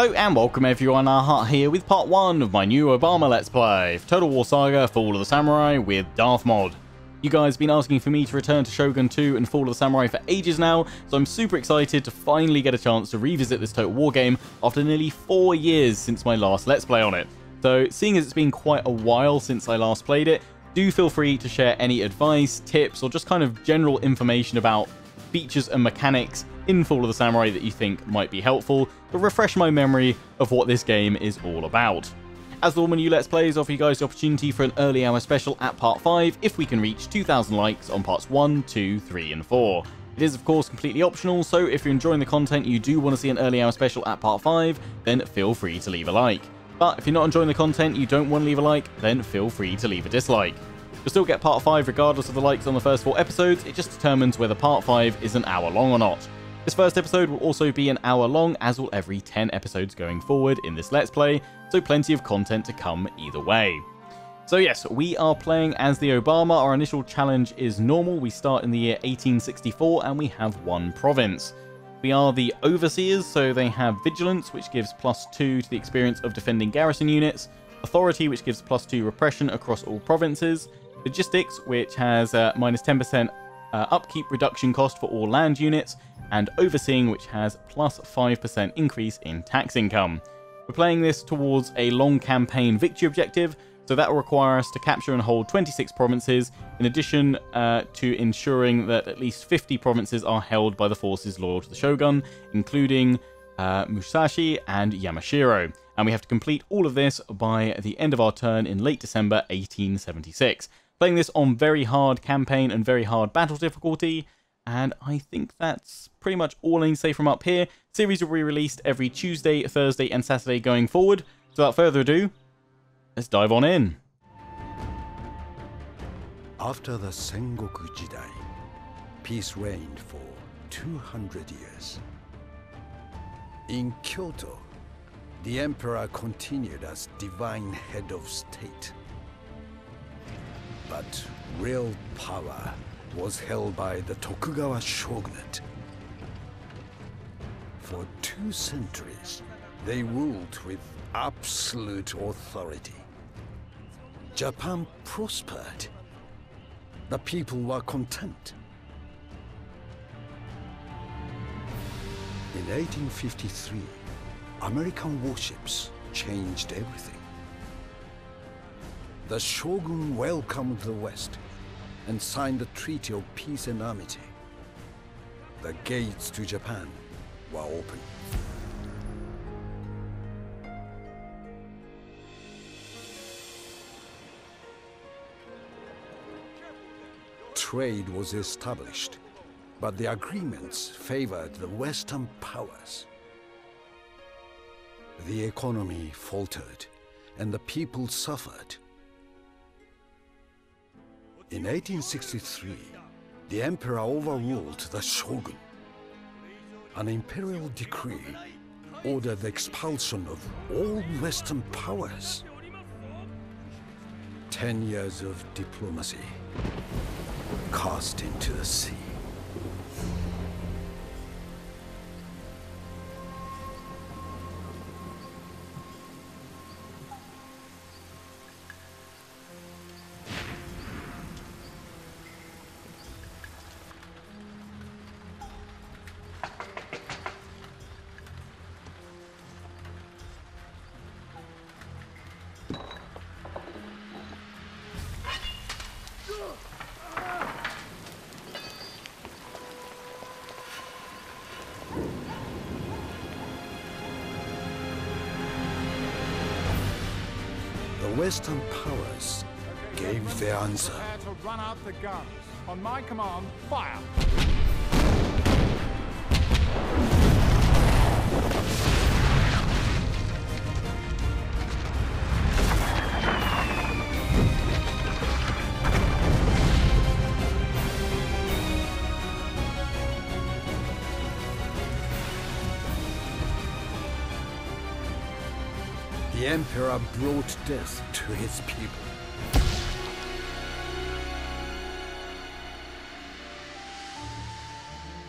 Hello and welcome everyone, Arhat here with part 1 of my new Obama Let's Play, Total War Saga Fall of the Samurai with Darth Mod. You guys have been asking for me to return to Shogun 2 and Fall of the Samurai for ages now, so I'm super excited to finally get a chance to revisit this Total War game after nearly 4 years since my last Let's Play on it. So seeing as it's been quite a while since I last played it, do feel free to share any advice, tips, or just kind of general information about features and mechanics in Fall of the Samurai that you think might be helpful to refresh my memory of what this game is all about. As the Woman You Let's Plays offer you guys the opportunity for an early hour special at part 5 if we can reach 2,000 likes on parts 1, 2, 3 and 4. It is of course completely optional, so if you're enjoying the content you do want to see an early hour special at part 5, then feel free to leave a like. But if you're not enjoying the content, you don't want to leave a like, then feel free to leave a dislike. You'll still get part 5 regardless of the likes on the first 4 episodes, it just determines whether part 5 is an hour long or not. This first episode will also be an hour long, as will every 10 episodes going forward in this Let's Play, so plenty of content to come either way. So yes, we are playing as the Obama. Our initial challenge is normal. We start in the year 1864 and we have one province. We are the Overseers, so they have Vigilance, which gives plus 2 to the experience of defending garrison units, Authority, which gives plus 2 repression across all provinces, Logistics, which has uh, minus 10% uh, upkeep reduction cost for all land units, and Overseeing, which has plus 5% increase in tax income. We're playing this towards a long campaign victory objective, so that will require us to capture and hold 26 provinces, in addition uh, to ensuring that at least 50 provinces are held by the forces loyal to the Shogun, including uh, Musashi and Yamashiro. And we have to complete all of this by the end of our turn in late December 1876. Playing this on very hard campaign and very hard battle difficulty, and I think that's pretty much all I need to say from up here. Series will be released every Tuesday, Thursday, and Saturday going forward. So without further ado, let's dive on in. After the Sengoku Jidai, peace reigned for 200 years. In Kyoto, the emperor continued as divine head of state. But real power was held by the Tokugawa shogunate. For two centuries, they ruled with absolute authority. Japan prospered. The people were content. In 1853, American warships changed everything. The shogun welcomed the West and signed the Treaty of Peace and Amity. The gates to Japan were open. Trade was established, but the agreements favored the Western powers. The economy faltered, and the people suffered. In 1863, the emperor overruled the shogun. An imperial decree ordered the expulsion of all Western powers. Ten years of diplomacy cast into the sea. The Western powers gave their answer. On my command, fire! Emperor brought death to his people.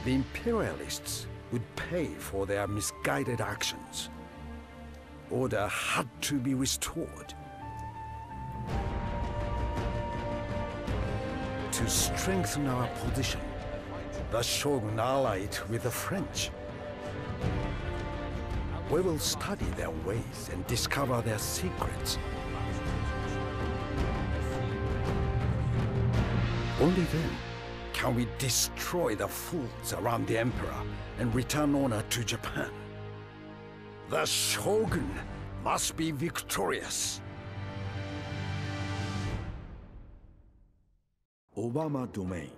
The imperialists would pay for their misguided actions. order had to be restored. To strengthen our position, the Shogun allied with the French. We will study their ways and discover their secrets. Only then can we destroy the fools around the Emperor and return honor to Japan. The Shogun must be victorious. Obama Domain.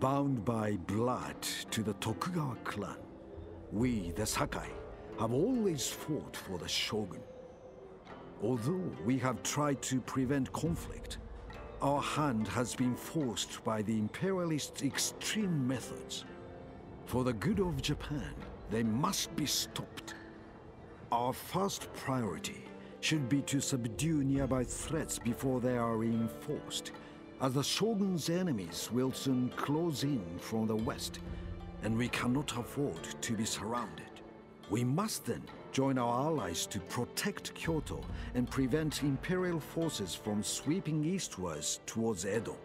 Bound by blood to the Tokugawa clan, we, the Sakai, have always fought for the Shogun. Although we have tried to prevent conflict, our hand has been forced by the imperialists' extreme methods. For the good of Japan, they must be stopped. Our first priority should be to subdue nearby threats before they are reinforced, as the Shogun's enemies will soon close in from the west, and we cannot afford to be surrounded. We must then join our allies to protect Kyoto and prevent Imperial forces from sweeping eastwards towards Edo.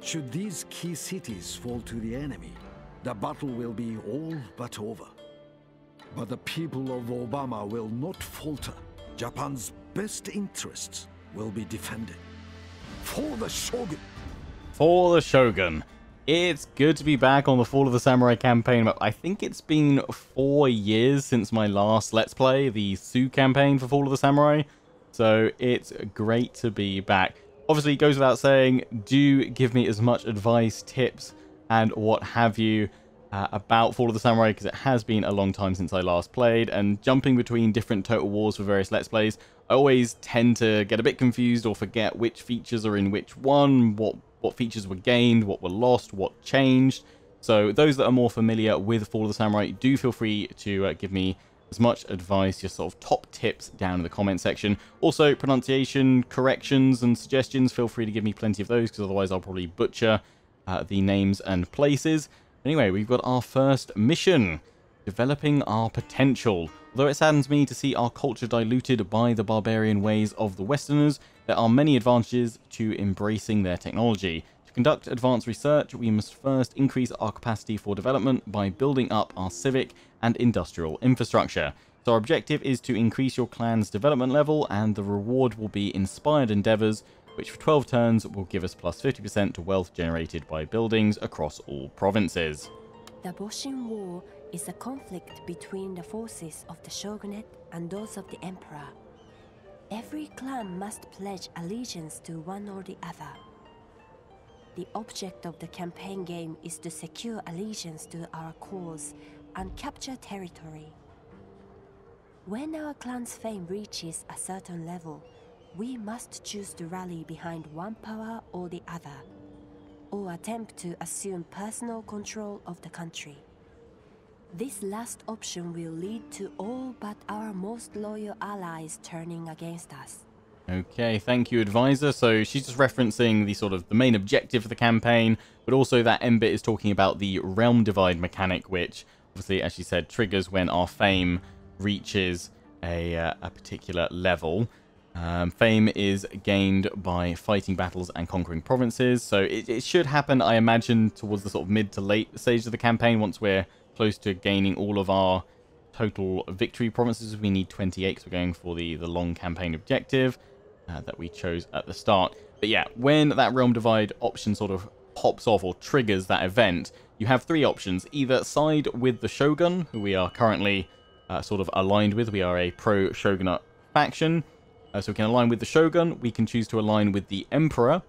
Should these key cities fall to the enemy, the battle will be all but over. But the people of Obama will not falter. Japan's best interests will be defended. For the Shogun! For the Shogun. It's good to be back on the Fall of the Samurai campaign map. I think it's been four years since my last Let's Play, the Tsu campaign for Fall of the Samurai. So it's great to be back. Obviously, it goes without saying, do give me as much advice, tips, and what have you uh, about Fall of the Samurai because it has been a long time since I last played and jumping between different Total Wars for various Let's Plays I always tend to get a bit confused or forget which features are in which one, what, what features were gained, what were lost, what changed. So those that are more familiar with Fall of the Samurai, do feel free to uh, give me as much advice, just sort of top tips down in the comment section. Also, pronunciation, corrections, and suggestions, feel free to give me plenty of those, because otherwise I'll probably butcher uh, the names and places. Anyway, we've got our first mission, developing our potential. Although it saddens me to see our culture diluted by the barbarian ways of the Westerners, there are many advantages to embracing their technology. To conduct advanced research, we must first increase our capacity for development by building up our civic and industrial infrastructure. So our objective is to increase your clan's development level, and the reward will be inspired endeavors which for 12 turns will give us plus 50% to wealth generated by buildings across all provinces. The Boshin War is a conflict between the forces of the shogunate and those of the emperor. Every clan must pledge allegiance to one or the other. The object of the campaign game is to secure allegiance to our cause and capture territory. When our clan's fame reaches a certain level, we must choose to rally behind one power or the other, or attempt to assume personal control of the country. This last option will lead to all but our most loyal allies turning against us. Okay, thank you, advisor. So she's just referencing the sort of the main objective of the campaign, but also that M bit is talking about the realm divide mechanic, which obviously, as she said, triggers when our fame reaches a, uh, a particular level. Um, fame is gained by fighting battles and conquering provinces, so it, it, should happen, I imagine, towards the sort of mid to late stage of the campaign. Once we're close to gaining all of our total victory provinces, we need 28 because we're going for the, the long campaign objective uh, that we chose at the start. But yeah, when that Realm Divide option sort of pops off or triggers that event, you have three options. Either side with the Shogun, who we are currently uh, sort of aligned with. We are a pro-Shogunate faction uh, so we can align with the Shogun, we can choose to align with the Emperor,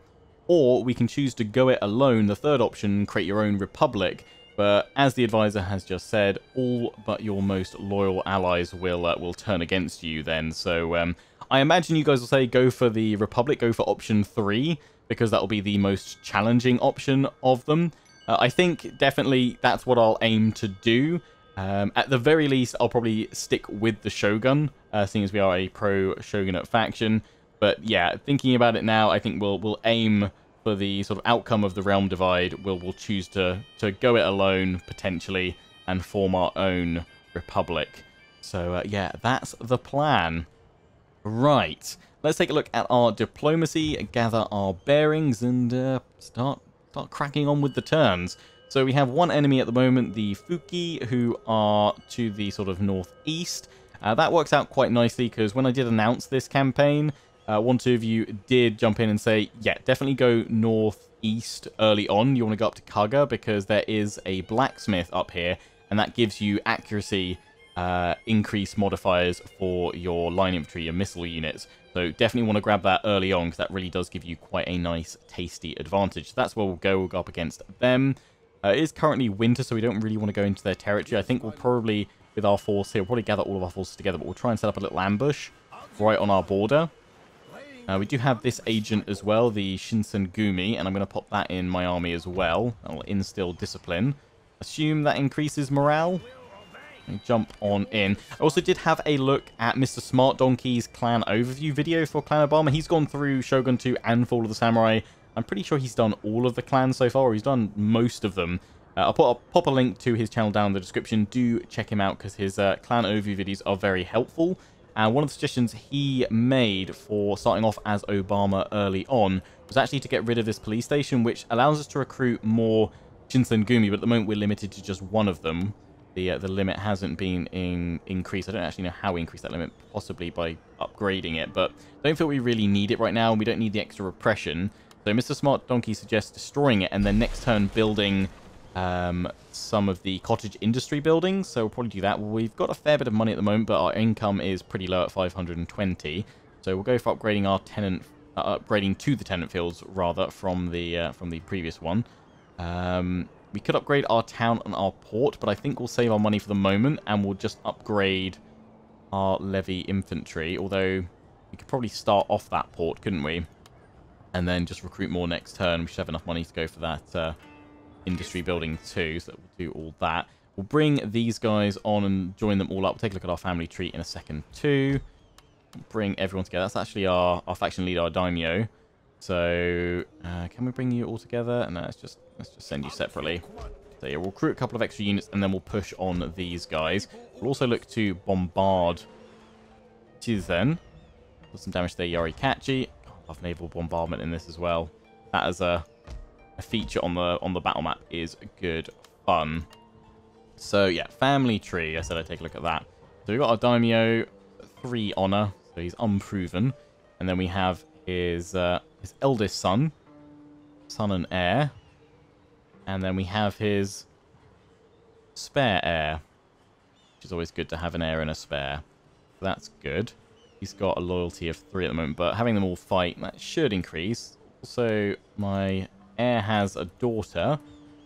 or we can choose to go it alone, the third option, create your own republic. But as the advisor has just said, all but your most loyal allies will uh, will turn against you then. So um, I imagine you guys will say go for the republic, go for option three, because that will be the most challenging option of them. Uh, I think definitely that's what I'll aim to do. Um, at the very least, I'll probably stick with the Shogun, uh, seeing as we are a pro-Shogunate faction. But yeah, thinking about it now, I think we'll we'll aim for the sort of outcome of the realm divide. We'll we'll choose to to go it alone potentially and form our own republic. So, uh, yeah, that's the plan. Right. Let's take a look at our diplomacy, gather our bearings, and uh, start start cracking on with the turns. So we have one enemy at the moment, the Fukui, who are to the sort of northeast. Uh, that works out quite nicely because when I did announce this campaign, uh, one two of you did jump in and say, yeah, definitely go northeast early on. You want to go up to Kaga because there is a blacksmith up here, and that gives you accuracy uh, increase modifiers for your line infantry, your missile units. So definitely want to grab that early on because that really does give you quite a nice, tasty advantage. So that's where we'll go. We'll go up against them. Uh, it is currently winter, so we don't really want to go into their territory. I think we'll probably, with our force here, we'll probably gather all of our forces together, but we'll try and set up a little ambush right on our border. Uh, we do have this agent as well, the Shinsengumi, and I'm going to pop that in my army as well. I'll instill discipline. Assume that increases morale jump on in. I also did have a look at Mr. Smart Donkey's clan overview video for Clan Obama. He's gone through Shogun 2 and Fall of the Samurai. I'm pretty sure he's done all of the clans so far, he's done most of them. Uh, I'll, put, I'll pop a link to his channel down in the description. Do check him out because his uh, clan overview videos are very helpful. And one of the suggestions he made for starting off as Obama early on was actually to get rid of this police station, which allows us to recruit more Shinsengumi, but at the moment we're limited to just one of them the uh, the limit hasn't been in increased. I don't actually know how we increase that limit, possibly by upgrading it, but don't feel we really need it right now, and we don't need the extra repression. So Mr. Smart Donkey suggests destroying it, and then next turn building um, some of the cottage industry buildings. So we'll probably do that. We've got a fair bit of money at the moment, but our income is pretty low at 520. So we'll go for upgrading our tenant, uh, upgrading to the tenant fields rather from the uh, from the previous one. Um, we could upgrade our town and our port, but I think we'll save our money for the moment, and we'll just upgrade our levy infantry, although we could probably start off that port, couldn't we? And then just recruit more next turn. We should have enough money to go for that uh, industry building too, so we'll do all that. We'll bring these guys on and join them all up. We'll take a look at our family tree in a second too. Bring everyone together. That's actually our, our faction leader, our daimyo. So, uh, can we bring you all together? No, let's just let's just send you separately. So yeah, we'll recruit a couple of extra units and then we'll push on these guys. We'll also look to bombard Chizen. Put some damage there, Yorikachi. God, I love naval bombardment in this as well. That as a, a feature on the on the battle map is good fun. So yeah, family tree. I said I'd take a look at that. So we've got our daimyo, three honor, so he's unproven, and then we have his uh, his eldest son, son and heir. And then we have his spare heir, which is always good to have an heir and a spare. So that's good. He's got a loyalty of three at the moment, but having them all fight, that should increase. Also, my heir has a daughter.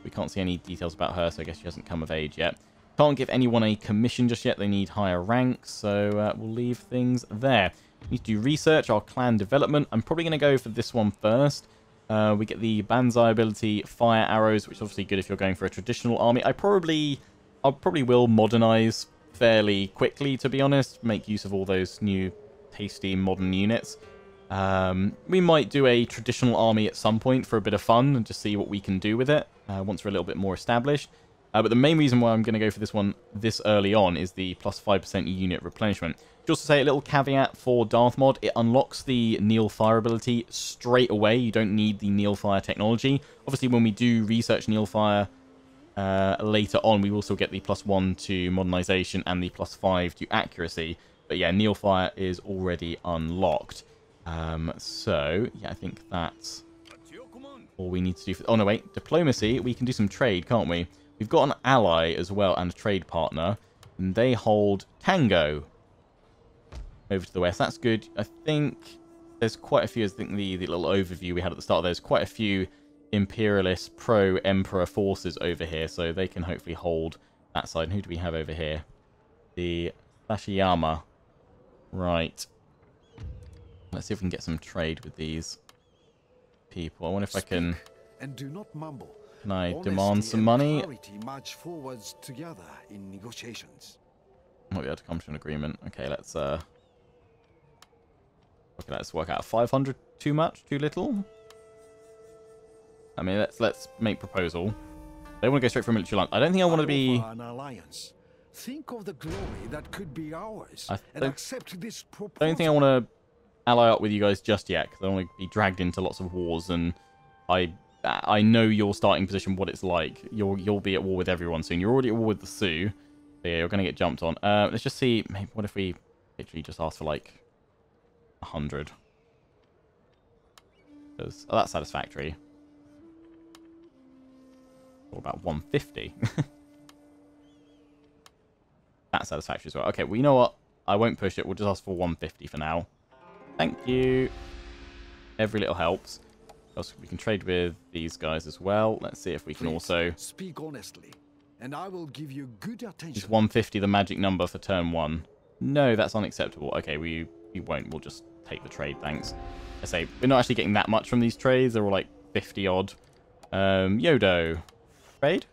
We can't see any details about her, so I guess she hasn't come of age yet. Can't give anyone a commission just yet. They need higher ranks, so uh, we'll leave things there. Need to do research, our clan development. I'm probably going to go for this one first. Uh, we get the Banzai ability, fire arrows, which is obviously good if you're going for a traditional army. I probably, I probably will modernize fairly quickly, to be honest. Make use of all those new tasty modern units. Um, we might do a traditional army at some point for a bit of fun and just see what we can do with it uh, once we're a little bit more established. Uh, but the main reason why I'm going to go for this one this early on is the plus 5% unit replenishment. Just to say a little caveat for Darth Mod, it unlocks the Kneel Fire ability straight away. You don't need the Kneel Fire technology. Obviously, when we do research Kneel Fire uh, later on, we also get the plus 1 to modernization and the plus 5 to accuracy. But yeah, Kneel Fire is already unlocked. Um, so, yeah, I think that's all we need to do. For, oh, no, wait. Diplomacy, we can do some trade, can't we? We've got an ally as well and a trade partner. And they hold Tango over to the west. That's good. I think there's quite a few, I think the, the little overview we had at the start, there's quite a few imperialist pro-emperor forces over here. So they can hopefully hold that side. And who do we have over here? The Sashiyama. Right. Let's see if we can get some trade with these people. I wonder if I can... And do not mumble. Can I demand some money? March forwards together in negotiations. Might be able to come to an agreement. Okay, let's uh Okay, let's work out 500 too much, too little. I mean, let's let's make proposal. They want to go straight for military line. I don't think I want to be. An alliance. Think of the glory that could be ours, I don't- accept this proposal. Don't think I want to ally up with you guys just yet because I don't want to be dragged into lots of wars, and I I know your starting position, what it's like. You'll you'll be at war with everyone soon. You're already at war with the Tsu. So yeah, you're gonna get jumped on. Uh, let's just see. Maybe, what if we literally just ask for like a hundred? Oh, that's satisfactory. Or about 150. that's satisfactory as well. Okay, well, you know what? I won't push it. We'll just ask for 150 for now. Thank you. Every little helps. Also, we can trade with these guys as well. Let's see if we can Please, also... speak honestly, and I will give you good attention. Is attention. 150 the magic number for turn one? No, that's unacceptable. Okay, we we won't. We'll just take the trade, thanks. I say, we're not actually getting that much from these trades. They're all like 50 odd. Um, Yodo. Trade?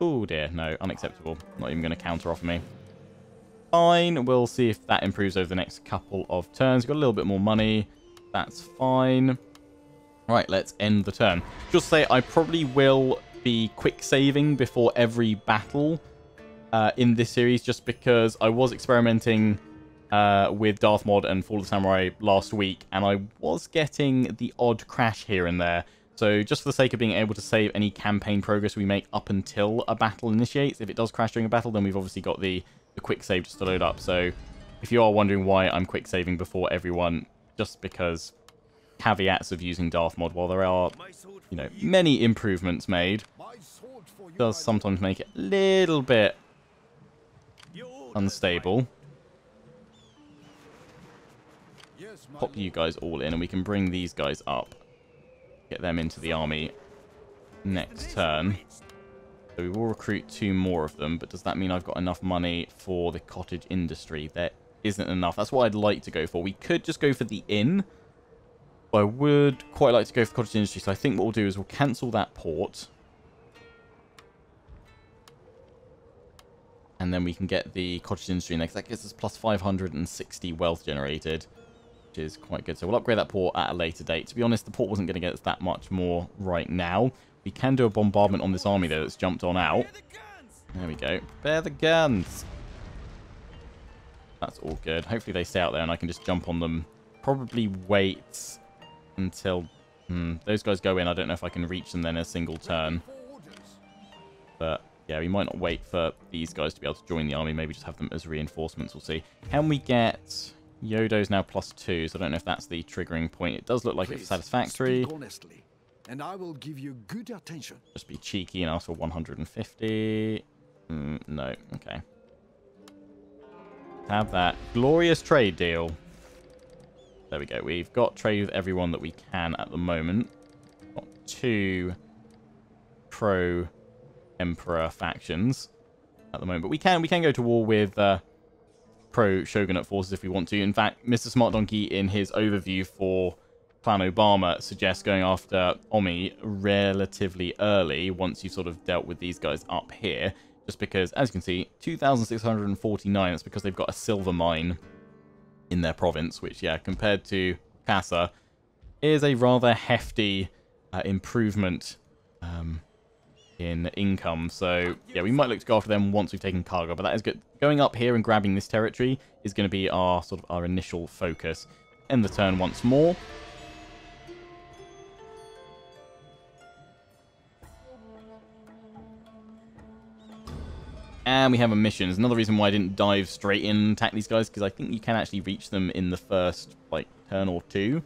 Oh dear, no, unacceptable. Not even going to counter offer me. Fine, we'll see if that improves over the next couple of turns. Got a little bit more money. That's fine. Right, let's end the turn. Just say I probably will be quick saving before every battle uh, in this series, just because I was experimenting uh, with Darth Mod and Fall of the Samurai last week, and I was getting the odd crash here and there. So just for the sake of being able to save any campaign progress we make up until a battle initiates, if it does crash during a battle, then we've obviously got the, quick save just to load up. So if you are wondering why I'm quick saving before everyone, just because caveats of using Darth Mod, while there are, you know, many improvements made, does sometimes make it a little bit unstable. Pop you guys all in, and we can bring these guys up. Get them into the army next turn. So we will recruit two more of them, but does that mean I've got enough money for the cottage industry? There isn't enough. That's what I'd like to go for. We could just go for the inn. But I would quite like to go for cottage industry, so I think what we'll do is we'll cancel that port. And then we can get the cottage industry next. That gives us plus 560 wealth generated, which is quite good. So we'll upgrade that port at a later date. To be honest, the port wasn't going to get us that much more right now. We can do a bombardment on this army, though, that's jumped on out. There we go. Bear the guns. That's all good. Hopefully they stay out there and I can just jump on them. Probably wait until hmm, those guys go in. I don't know if I can reach them then in a single turn. But yeah, we might not wait for these guys to be able to join the army. Maybe just have them as reinforcements. We'll see. Can we get... Yodo's now plus two, so I don't know if that's the triggering point. It does look like it's satisfactory. Honestly, and I will give you good attention. Just be cheeky and ask for 150. Mm, no, okay. Have that glorious trade deal. There we go. We've got trade with everyone that we can at the moment. Got two pro-emperor factions at the moment. But we can we can go to war with uh, pro-shogunate forces if we want to. In fact, Mr. Smart Donkey, in his overview for Obama, suggests going after Omi relatively early once you've sort of dealt with these guys up here. Just because, as you can see, 2,649, that's because they've got a silver mine in their province, which, yeah, compared to Casa, is a rather hefty uh, improvement um, in income. So, yeah, we might look to go after them once we've taken Kaga, but that is good. Going up here and grabbing this territory is going to be our sort of our initial focus. End the turn once more. And we have a mission. Another reason why I didn't dive straight in and attack these guys, because I think you can actually reach them in the first, like, turn or two.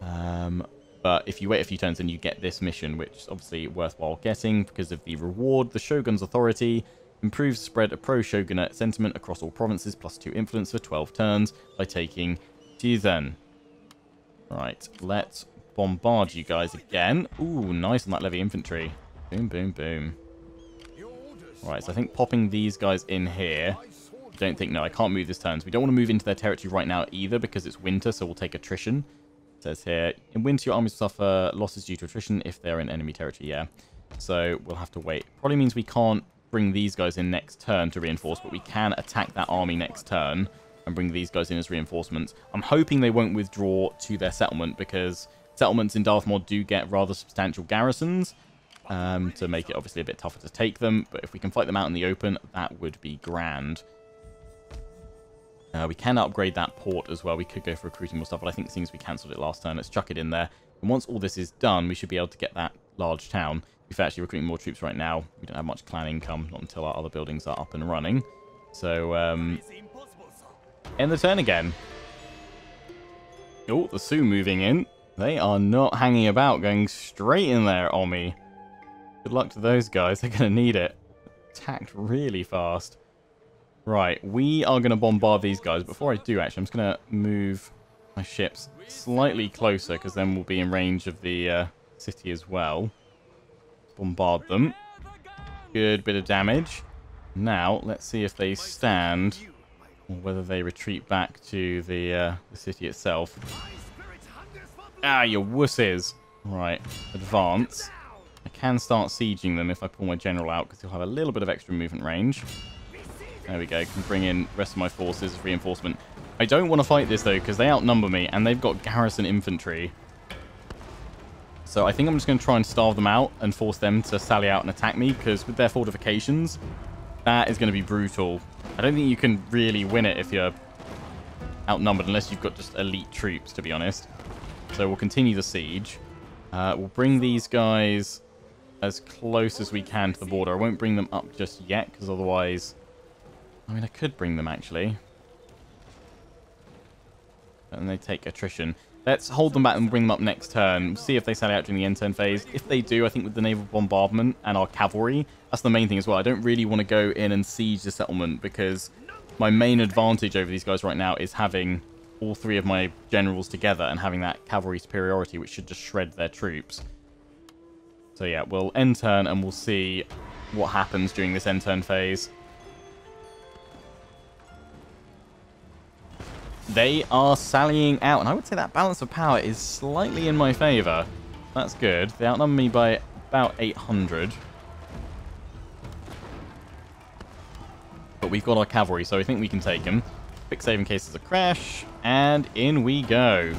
Um, but if you wait a few turns, then you get this mission, which is obviously worthwhile getting because of the reward. The Shogun's authority improves spread of pro-shogunate sentiment across all provinces, plus 2 influence for 12 turns by taking Tizen. Right, let's bombard you guys again. Ooh, nice on that levy infantry. Boom, boom, boom. Right, so I think popping these guys in here. Don't think, no, I can't move this turn. So we don't want to move into their territory right now either because it's winter, so we'll take attrition. It says here, in winter your armies suffer losses due to attrition if they're in enemy territory, yeah. So we'll have to wait. Probably means we can't bring these guys in next turn to reinforce, but we can attack that army next turn and bring these guys in as reinforcements. I'm hoping they won't withdraw to their settlement because settlements in Darth Mod do get rather substantial garrisons. Um, to make it obviously a bit tougher to take them. But if we can fight them out in the open, that would be grand. Uh, we can upgrade that port as well. We could go for recruiting more stuff, but I think since we cancelled it last turn, let's chuck it in there. And once all this is done, we should be able to get that large town. If we're actually recruiting more troops right now, we don't have much clan income, not until our other buildings are up and running. So, um, end the turn again. Oh, the Tsu moving in. They are not hanging about, going straight in there, Omi. Good luck to those guys. They're going to need it. Attacked really fast. Right, we are going to bombard these guys. Before I do, actually, I'm just going to move my ships slightly closer, because then we'll be in range of the uh, city as well. Bombard them. Good bit of damage. Now, let's see if they stand, or whether they retreat back to the, uh, the city itself. Ah, you wusses. Right, advance. I can start sieging them if I pull my general out, because he'll have a little bit of extra movement range. There we go. Can bring in rest of my forces as reinforcement. I don't want to fight this, though, because they outnumber me, and they've got garrison infantry. So I think I'm just going to try and starve them out and force them to sally out and attack me, because with their fortifications, that is going to be brutal. I don't think you can really win it if you're outnumbered, unless you've got just elite troops, to be honest. So we'll continue the siege. Uh, we'll bring these guys as close as we can to the border. I won't bring them up just yet, because otherwise... I mean, I could bring them, actually. And they take attrition. Let's hold them back and bring them up next turn. See if they sell out during the end turn phase. If they do, I think with the naval bombardment and our cavalry, that's the main thing as well. I don't really want to go in and siege the settlement because my main advantage over these guys right now is having all three of my generals together and having that cavalry superiority, which should just shred their troops. So yeah, we'll end turn and we'll see what happens during this end turn phase. They are sallying out, and I would say that balance of power is slightly in my favour. That's good. They outnumber me by about 800. But we've got our cavalry, so I think we can take them. Quick save in case there's a crash, and in we go.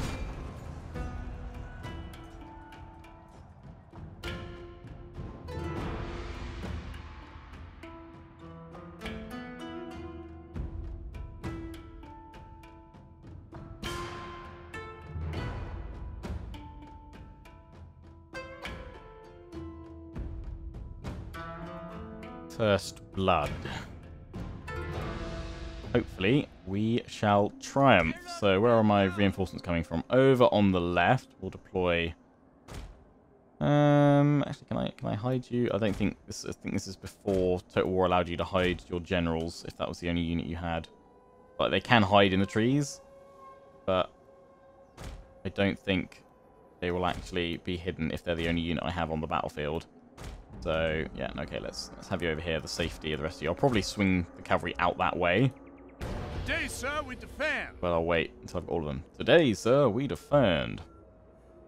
First blood. Hopefully, we shall triumph. So, where are my reinforcements coming from? Over on the left. We'll deploy. Um, actually, can I can I hide you? I don't think this. I think this is before Total War allowed you to hide your generals, if that was the only unit you had. But they can hide in the trees, but I don't think they will actually be hidden if they're the only unit I have on the battlefield. So, yeah, okay, let's let's have you over here, the safety of the rest of you. I'll probably swing the cavalry out that way. Today, sir, we defend. But I'll wait until I've got all of them. Today, sir, we defend.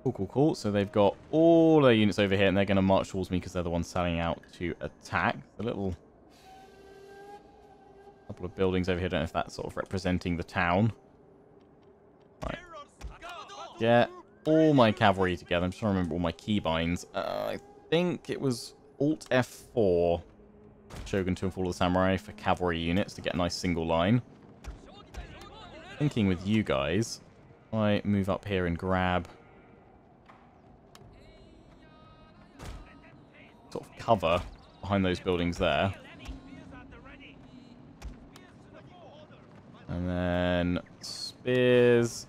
Cool, cool, cool. So they've got all their units over here, and they're going to march towards me because they're the ones selling out to attack. The little couple of buildings over here. I don't know if that's sort of representing the town. Right. Get all my cavalry together. I'm just trying to remember all my keybinds. Uh, I think it was Alt F4 Shogun 2 and Fall of the Samurai for cavalry units to get a nice single line. Thinking with you guys, I move up here and grab sort of cover behind those buildings there. And then spears.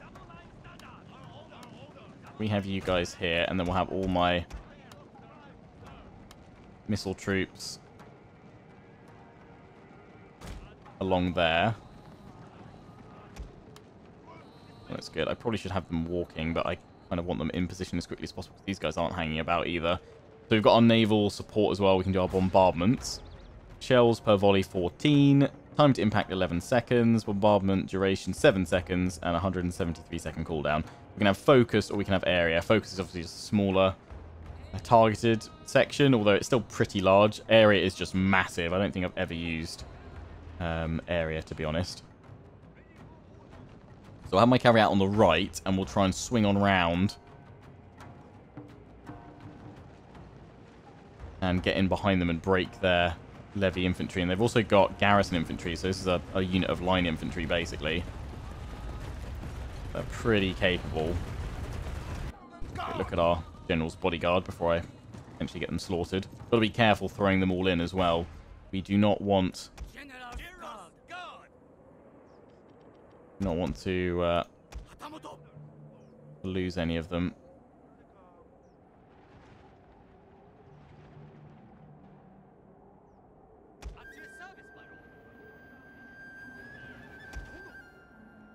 We have you guys here, and then we'll have all my missile troops along there. That's good. I probably should have them walking, but I kind of want them in position as quickly as possible. These guys aren't hanging about either. So we've got our naval support as well. We can do our bombardments. Shells per volley 14. Time to impact 11 seconds. Bombardment duration 7 seconds. And 173 second cooldown. We can have focus or we can have area. Focus is obviously just smaller a targeted section, although it's still pretty large. Area is just massive. I don't think I've ever used um, area, to be honest. So I'll have my cavalry out on the right, and we'll try and swing on round. and get in behind them and break their levy infantry. And they've also got garrison infantry, so this is a, a unit of line infantry, basically. They're pretty capable. Okay, look at our general's bodyguard before I eventually get them slaughtered. Got to be careful throwing them all in as well. We do not want not want to uh, lose any of them.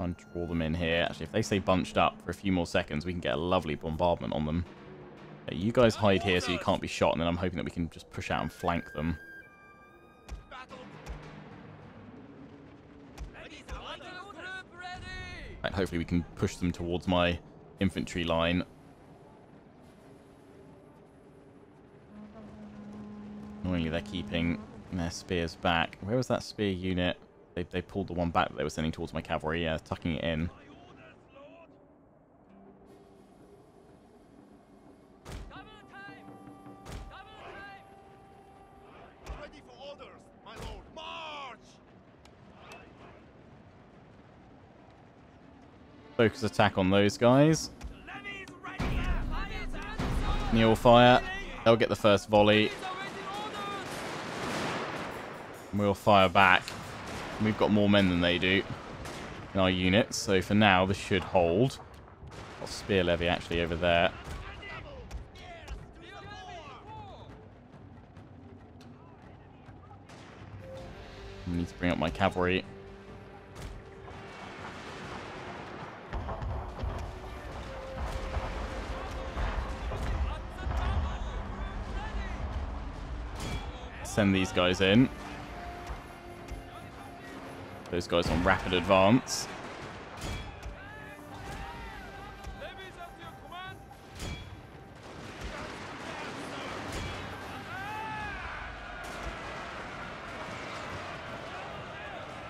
and draw them in here. Actually, if they stay bunched up for a few more seconds, we can get a lovely bombardment on them. Okay, you guys hide here so you can't be shot, and then I'm hoping that we can just push out and flank them. Hopefully we can push them towards my infantry line. Annoyingly, they're keeping their spears back. Where was that spear unit? They, they pulled the one back that they were sending towards my cavalry. Yeah, tucking it in. Focus attack on those guys. Kneel fire. They'll get the first volley. We'll fire back. We've got more men than they do in our units, so for now this should hold. Got spear levy actually over there. I need to bring up my cavalry. Send these guys in. Those guys on rapid advance.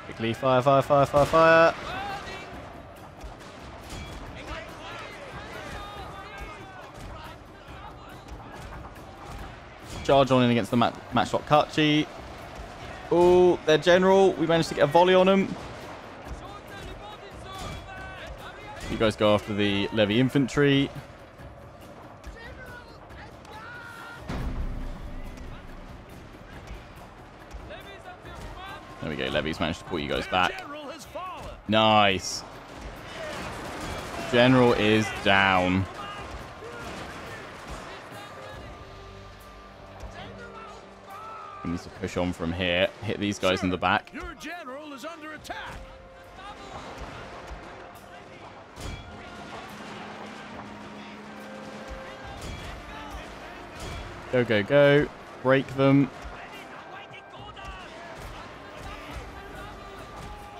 Quickly, fire, fire, fire, fire, fire. Charge on in against the mat matchlock Kachi. Oh, their general. We managed to get a volley on him. You guys go after the levy infantry. There we go. Levy's managed to pull you guys back. Nice. General is down. Push on from here. Hit these guys in the back. Your general is under attack. Go, go, go. Break them.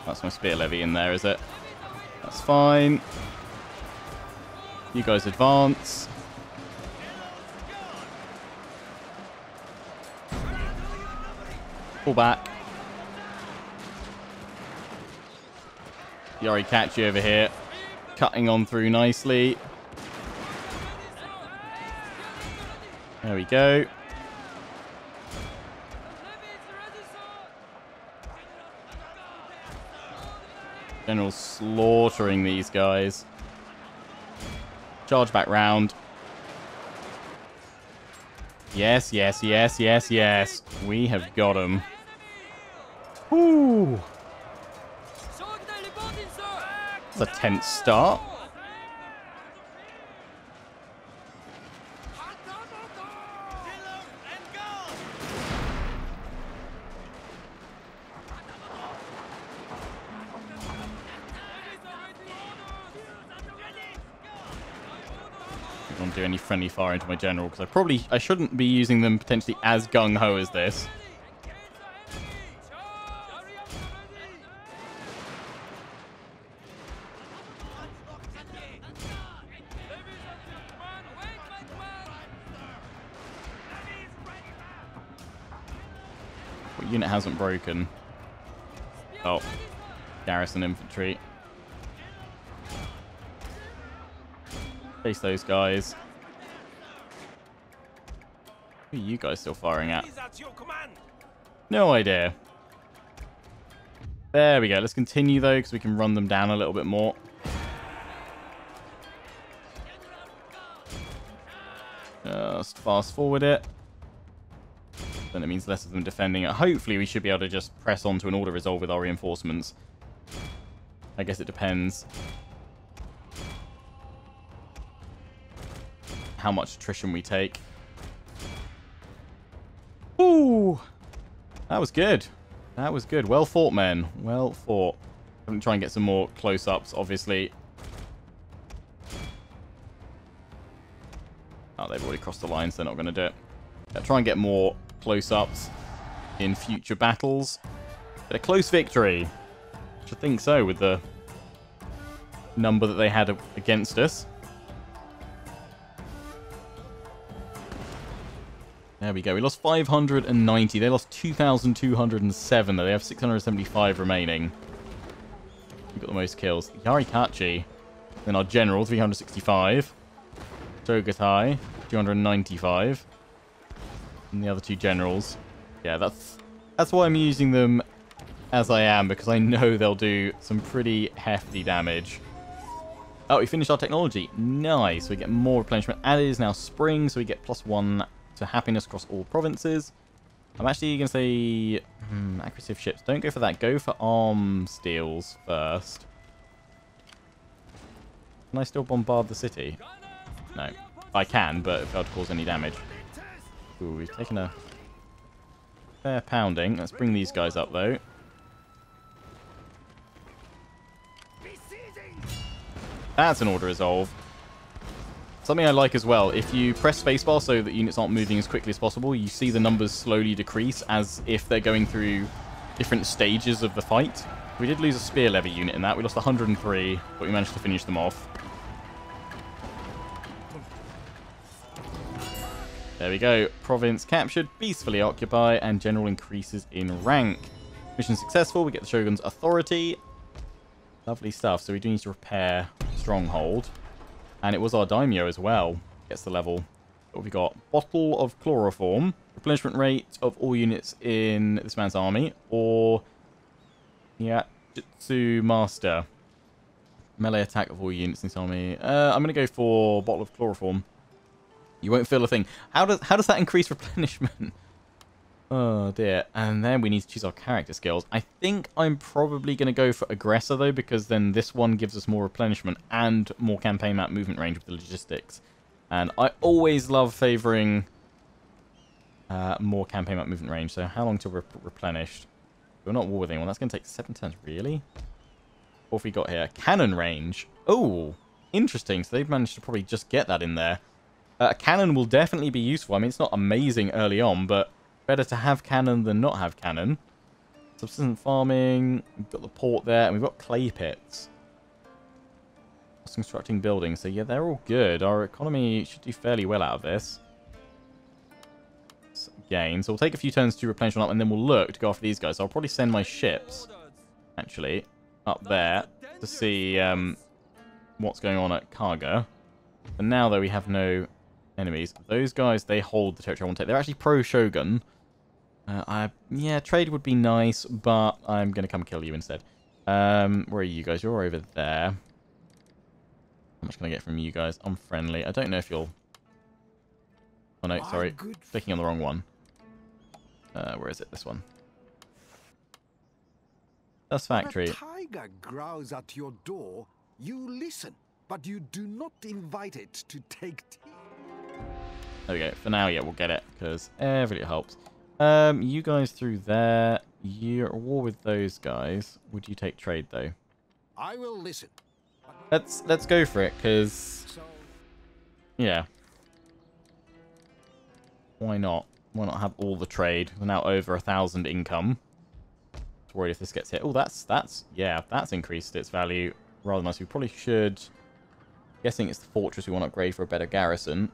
That's my spear levy in there, is it? That's fine. You guys advance. Pull back. Yori you over here. Cutting on through nicely. There we go. General slaughtering these guys. Charge back round. Yes, yes, yes, yes, yes. We have got him. It's a tense start. don't do any friendly fire into my general because I probably I shouldn't be using them potentially as gung ho as this. Unit hasn't broken? Oh, garrison infantry. Face those guys. Who are you guys still firing at? No idea. There we go. Let's continue, though, because we can run them down a little bit more. Just fast forward it. Then it means less of them defending it. Hopefully, we should be able to just press on to an auto resolve with our reinforcements. I guess it depends. How much attrition we take. Ooh! That was good. That was good. Well fought, men. Well fought. I'm going to try and get some more close-ups, obviously. Oh, they've already crossed the line, so they're not going to do it. Yeah, try and get more close-ups in future battles. A close victory. I think so, with the number that they had against us. There we go. We lost 590. They lost 2,207. They have 675 remaining. We got the most kills. Yarikachi. Then our general, 365. Togatai, 295. And the other two generals. Yeah, that's that's why I'm using them as I am, because I know they'll do some pretty hefty damage. Oh, we finished our technology. Nice. We get more replenishment. And it is now spring, so we get plus one to happiness across all provinces. I'm actually going to say hmm, accuracy of ships. Don't go for that. Go for arms deals first. Can I still bombard the city? No. I can, but it failed to cause any damage. Ooh, we've taken a fair pounding. Let's bring these guys up, though. That's an auto resolve. Something I like as well, if you press spacebar so that units aren't moving as quickly as possible, you see the numbers slowly decrease as if they're going through different stages of the fight. We did lose a spear levy unit in that. We lost 103, but we managed to finish them off. There we go. Province captured, peacefully occupy, and general increases in rank. Mission successful. We get the Shogun's authority. Lovely stuff. So we do need to repair Stronghold. And it was our Daimyo as well. Gets the level. What we got? Bottle of Chloroform. Replenishment rate of all units in this man's army. Or... Yeah, Jutsu Master. Melee attack of all units in this army. Uh, I'm going to go for Bottle of Chloroform. You won't feel a thing. How does how does that increase replenishment? Oh dear. And then we need to choose our character skills. I think I'm probably going to go for Aggressor though, because then this one gives us more replenishment and more campaign map movement range with the logistics. And I always love favouring uh, more campaign map movement range. So how long till we're replenished? We're not war with anyone. That's going to take seven turns. Really? What have we got here? Cannon range. Oh, interesting. So they've managed to probably just get that in there. Uh, a cannon will definitely be useful. I mean, it's not amazing early on, but better to have cannon than not have cannon. Subsistence farming, we've got the port there, and we've got clay pits. Constructing buildings, so yeah, they're all good. Our economy should do fairly well out of this. Gain, so we'll take a few turns to replenish one up, and then we'll look to go after these guys. So I'll probably send my ships, actually, up there to see um, what's going on at Kaga. And now, though, we have no enemies. Those guys, they hold the territory I want to take. They're actually pro-Shogun. Uh, I, yeah, trade would be nice, but I'm going to come kill you instead. Um, where are you guys? You're over there. How much can I get from you guys? I'm friendly. I don't know if you'll... Oh, no, sorry. Clicking on the wrong one. Uh, where is it? This one. That's factory. A tiger growls at your door. You listen, but you do not invite it to take tea. There we go. For now, yeah, we'll get it, because every little helps. Um, you guys through there. You're at war with those guys. Would you take trade, though? I will listen. Let's let's go for it, because... Yeah. Why not? Why not have all the trade? We're now over a thousand income. Just worried if this gets hit. Oh, that's, that's, yeah, that's increased its value rather nice. We probably should... Guessing it's the fortress we want to upgrade for a better garrison.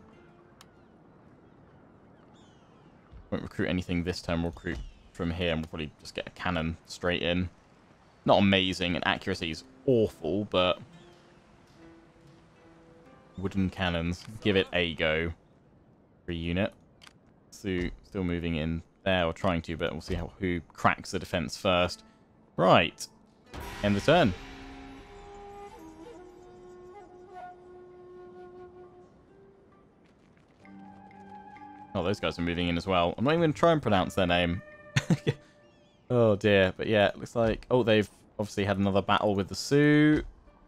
Won't recruit anything this time. We'll recruit from here and we'll probably just get a cannon straight in. Not amazing, and accuracy is awful, but... Wooden cannons. Give it a go. Per unit. Tsu still moving in there, or trying to, but we'll see how who cracks the defense first. Right. End the turn. Oh, those guys are moving in as well. I'm not even going to try and pronounce their name. oh dear. But yeah, it looks like... Oh, they've obviously had another battle with the Tsu.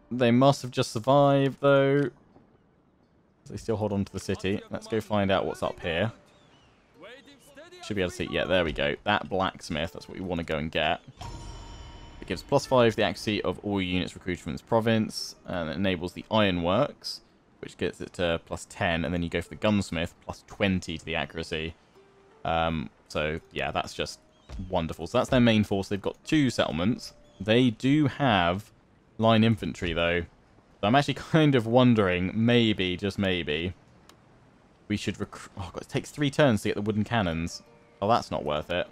They must have just survived, though. They still hold on to the city. Let's go find out what's up here. Should be able to see. Yeah, there we go. That blacksmith, that's what we want to go and get. It gives plus 5 the accuracy of all units recruited from this province. And it enables the ironworks which gets it to plus 10, and then you go for the gunsmith, plus 20 to the accuracy. Um, so, yeah, that's just wonderful. So that's their main force. They've got two settlements. They do have line infantry, though. So I'm actually kind of wondering, maybe, just maybe, we should recruit... Oh, God, it takes three turns to get the wooden cannons. Oh, that's not worth it.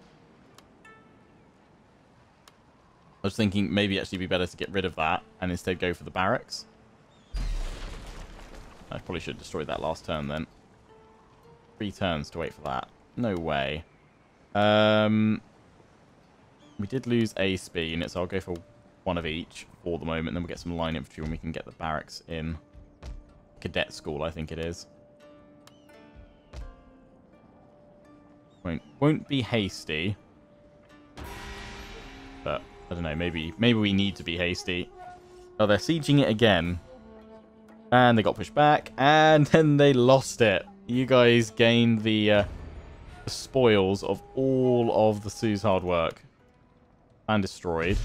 I was thinking maybe actually be better to get rid of that and instead go for the barracks. I probably should have destroyed that last turn then. Three turns to wait for that. No way. Um, we did lose a speed so I'll go for one of each for the moment. Then we'll get some line infantry when we can get the barracks in. Cadet school, I think it is. Won't, won't be hasty. But, I don't know, maybe, maybe we need to be hasty. Oh, they're sieging it again. And they got pushed back. And then they lost it. You guys gained the, uh, the spoils of all of the Tsu's hard work. And destroyed.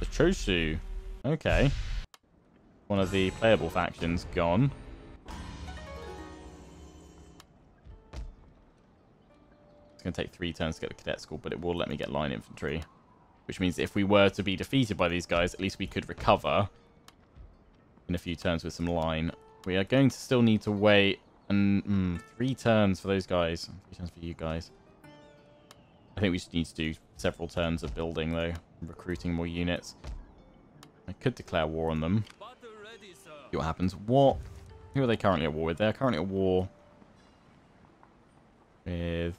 The Choshu. Okay. One of the playable factions gone. It's going to take three turns to get the cadet school, but it will let me get line infantry. Which means if we were to be defeated by these guys, at least we could recover in a few turns with some line. We are going to still need to wait and mm, three turns for those guys. Three turns for you guys. I think we just need to do several turns of building, though. Recruiting more units. I could declare war on them. See what happens. What? Who are they currently at war with? They're currently at war with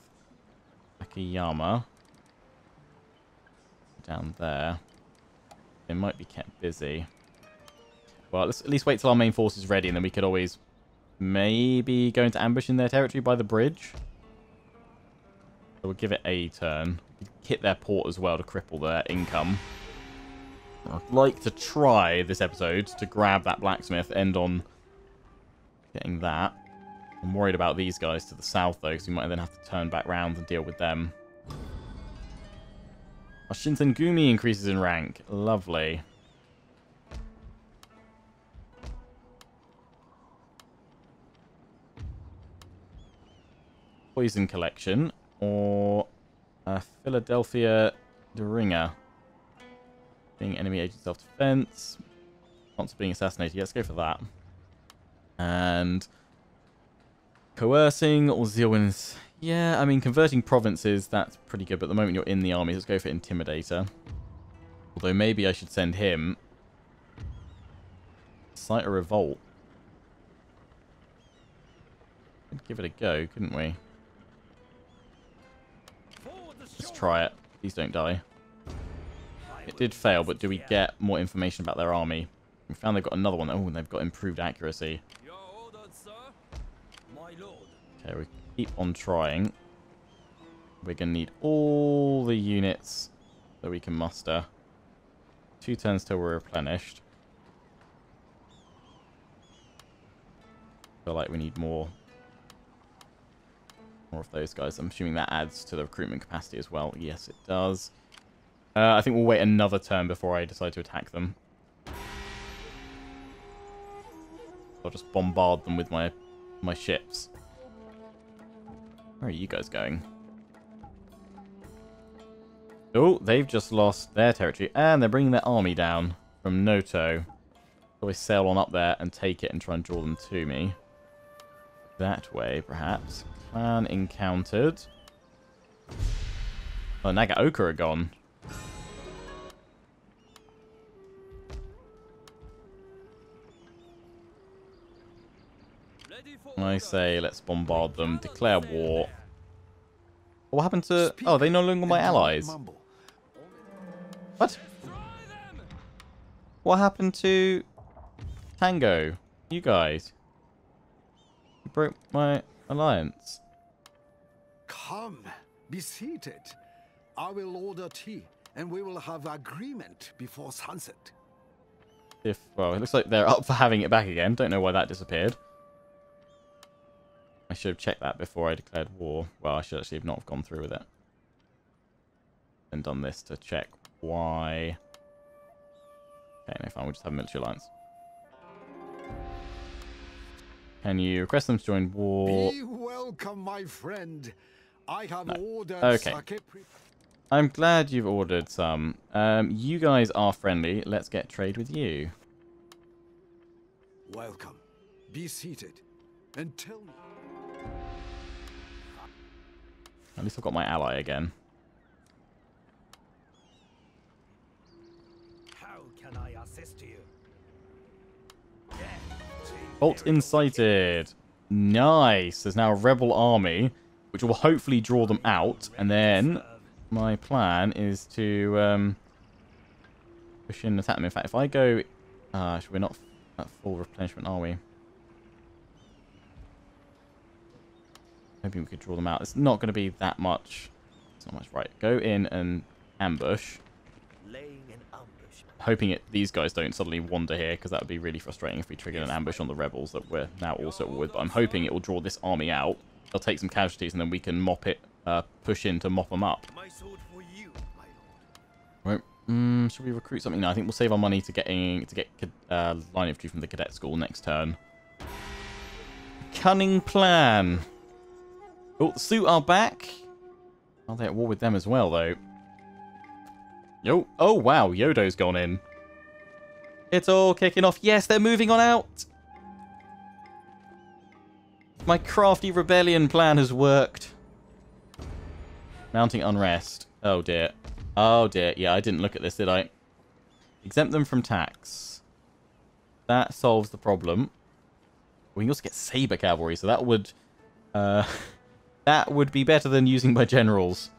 Akiyama. Down there. They might be kept busy. Well, let's at least wait till our main force is ready, and then we could always maybe go into ambush in their territory by the bridge. So we'll give it a turn. Hit their port as well to cripple their income. I'd like to try this episode to grab that blacksmith, end on getting that. I'm worried about these guys to the south, though, because we might then have to turn back round and deal with them. Our Shinsengumi increases in rank. Lovely. Poison Collection or a Philadelphia Ringer. Being enemy agent self-defense. Wants being assassinated. Yeah, let's go for that. And coercing or Zealwin's. Yeah, I mean, converting provinces, that's pretty good. But at the moment you're in the army, let's go for Intimidator. Although maybe I should send him. Cite a revolt. Give it a go, couldn't we? Let's try it. Please don't die. It did fail, but do we get more information about their army? We found they've got another one. Oh, and they've got improved accuracy. Okay, we keep on trying. We're going to need all the units that we can muster. Two turns till we're replenished. feel like we need more more of those guys. I'm assuming that adds to the recruitment capacity as well. Yes, it does. Uh, I think we'll wait another turn before I decide to attack them. I'll just bombard them with my my ships. Where are you guys going? Oh, they've just lost their territory. And they're bringing their army down from Noto. So I sail on up there and take it and try and draw them to me. That way, perhaps. Clan encountered. Oh, Nagaoka are gone. I say let's bombard them, declare war, What happened to... Oh, they no longer my allies. What? What happened to Tango? You guys? You broke my alliance. Come, be seated. I will order tea, and we will have agreement before sunset. If well, it looks like they're up for having it back again. Don't know why that disappeared. I should have checked that before I declared war. Well, I should actually have not have gone through with it. And done this to check why. Okay, no, fine. We'll just have a military alliance. Can you request them to join war? Be welcome, my friend. I have ordered Okay. I'm glad you've ordered some. Um, you guys are friendly. Let's get trade with you. Welcome. Be seated, and tell me. At least I've got my ally again. How can I assist you? Bolt incited. Nice. There's now a rebel army, which will hopefully draw them out. And then my plan is to um, push in and attack them. In fact, if I go... Uh, we're not at full replenishment, are we? Hoping we could draw them out. It's not going to be that much. It's not much. Right. Go in and ambush. Laying an ambush. hoping it these guys don't suddenly wander here because that would be really frustrating if we triggered an ambush on the rebels that we're now also at war with. But I'm hoping it will draw this army out. They'll take some casualties and then we can mop it, uh, push in to mop them up. My sword for you. Right. Mm, should we recruit something? No, I think we'll save our money to getting to get uh, line infantry from the cadet school next turn. Cunning plan. Oh, the suit are back. Are they at war with them as well, though? Yo. Oh, wow. Yodo's gone in. It's all kicking off. Yes, they're moving on out. My crafty rebellion plan has worked. Mounting unrest. Oh, dear. Oh, dear. Yeah, I didn't look at this, did I? Exempt them from tax. That solves the problem. We can also get saber cavalry, so that would... Uh, that would be better than using my generals.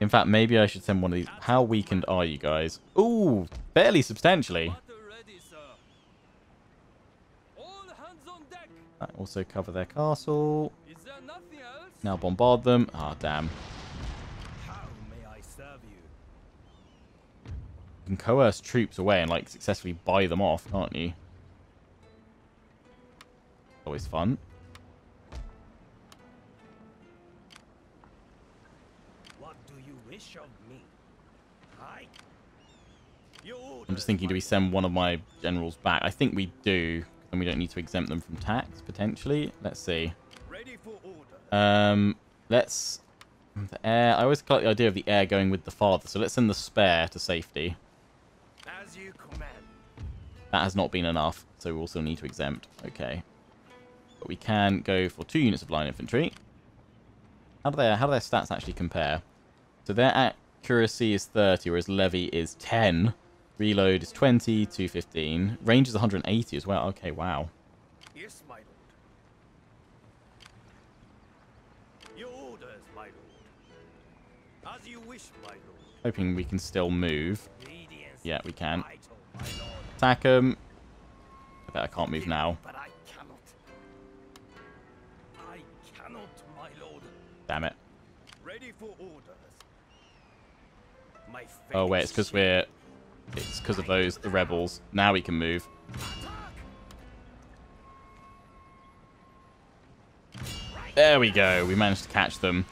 In fact, maybe I should send one of these. How weakened are you guys? Ooh, fairly substantially. That also cover their castle. Now bombard them. Ah, damn. Serve you? You can coerce troops away and like successfully buy them off, can't you? Always fun. I'm just thinking, do we send one of my generals back? I think we do. And we don't need to exempt them from tax, potentially. Let's see. Ready for order. Um, let's... The air... I always like the idea of the air going with the father, so let's send the spare to safety. As you command. That has not been enough, so we also need to exempt. Okay. But we can go for two units of line infantry. How do their, how do their stats actually compare? So their accuracy is 30, whereas levy is 10. Reload is 20, 215. Range is 180 as well. Okay, wow. Yes, my lord. Your orders, my lord. As you wish, my lord. Hoping we can still move. Yeah, we can. Attack him. I bet I can't move now. But I cannot. I cannot, my lord. Damn it. Ready for orders. My Oh, wait, it's because we're... It's because of those, the rebels. Now we can move. There we go. We managed to catch them.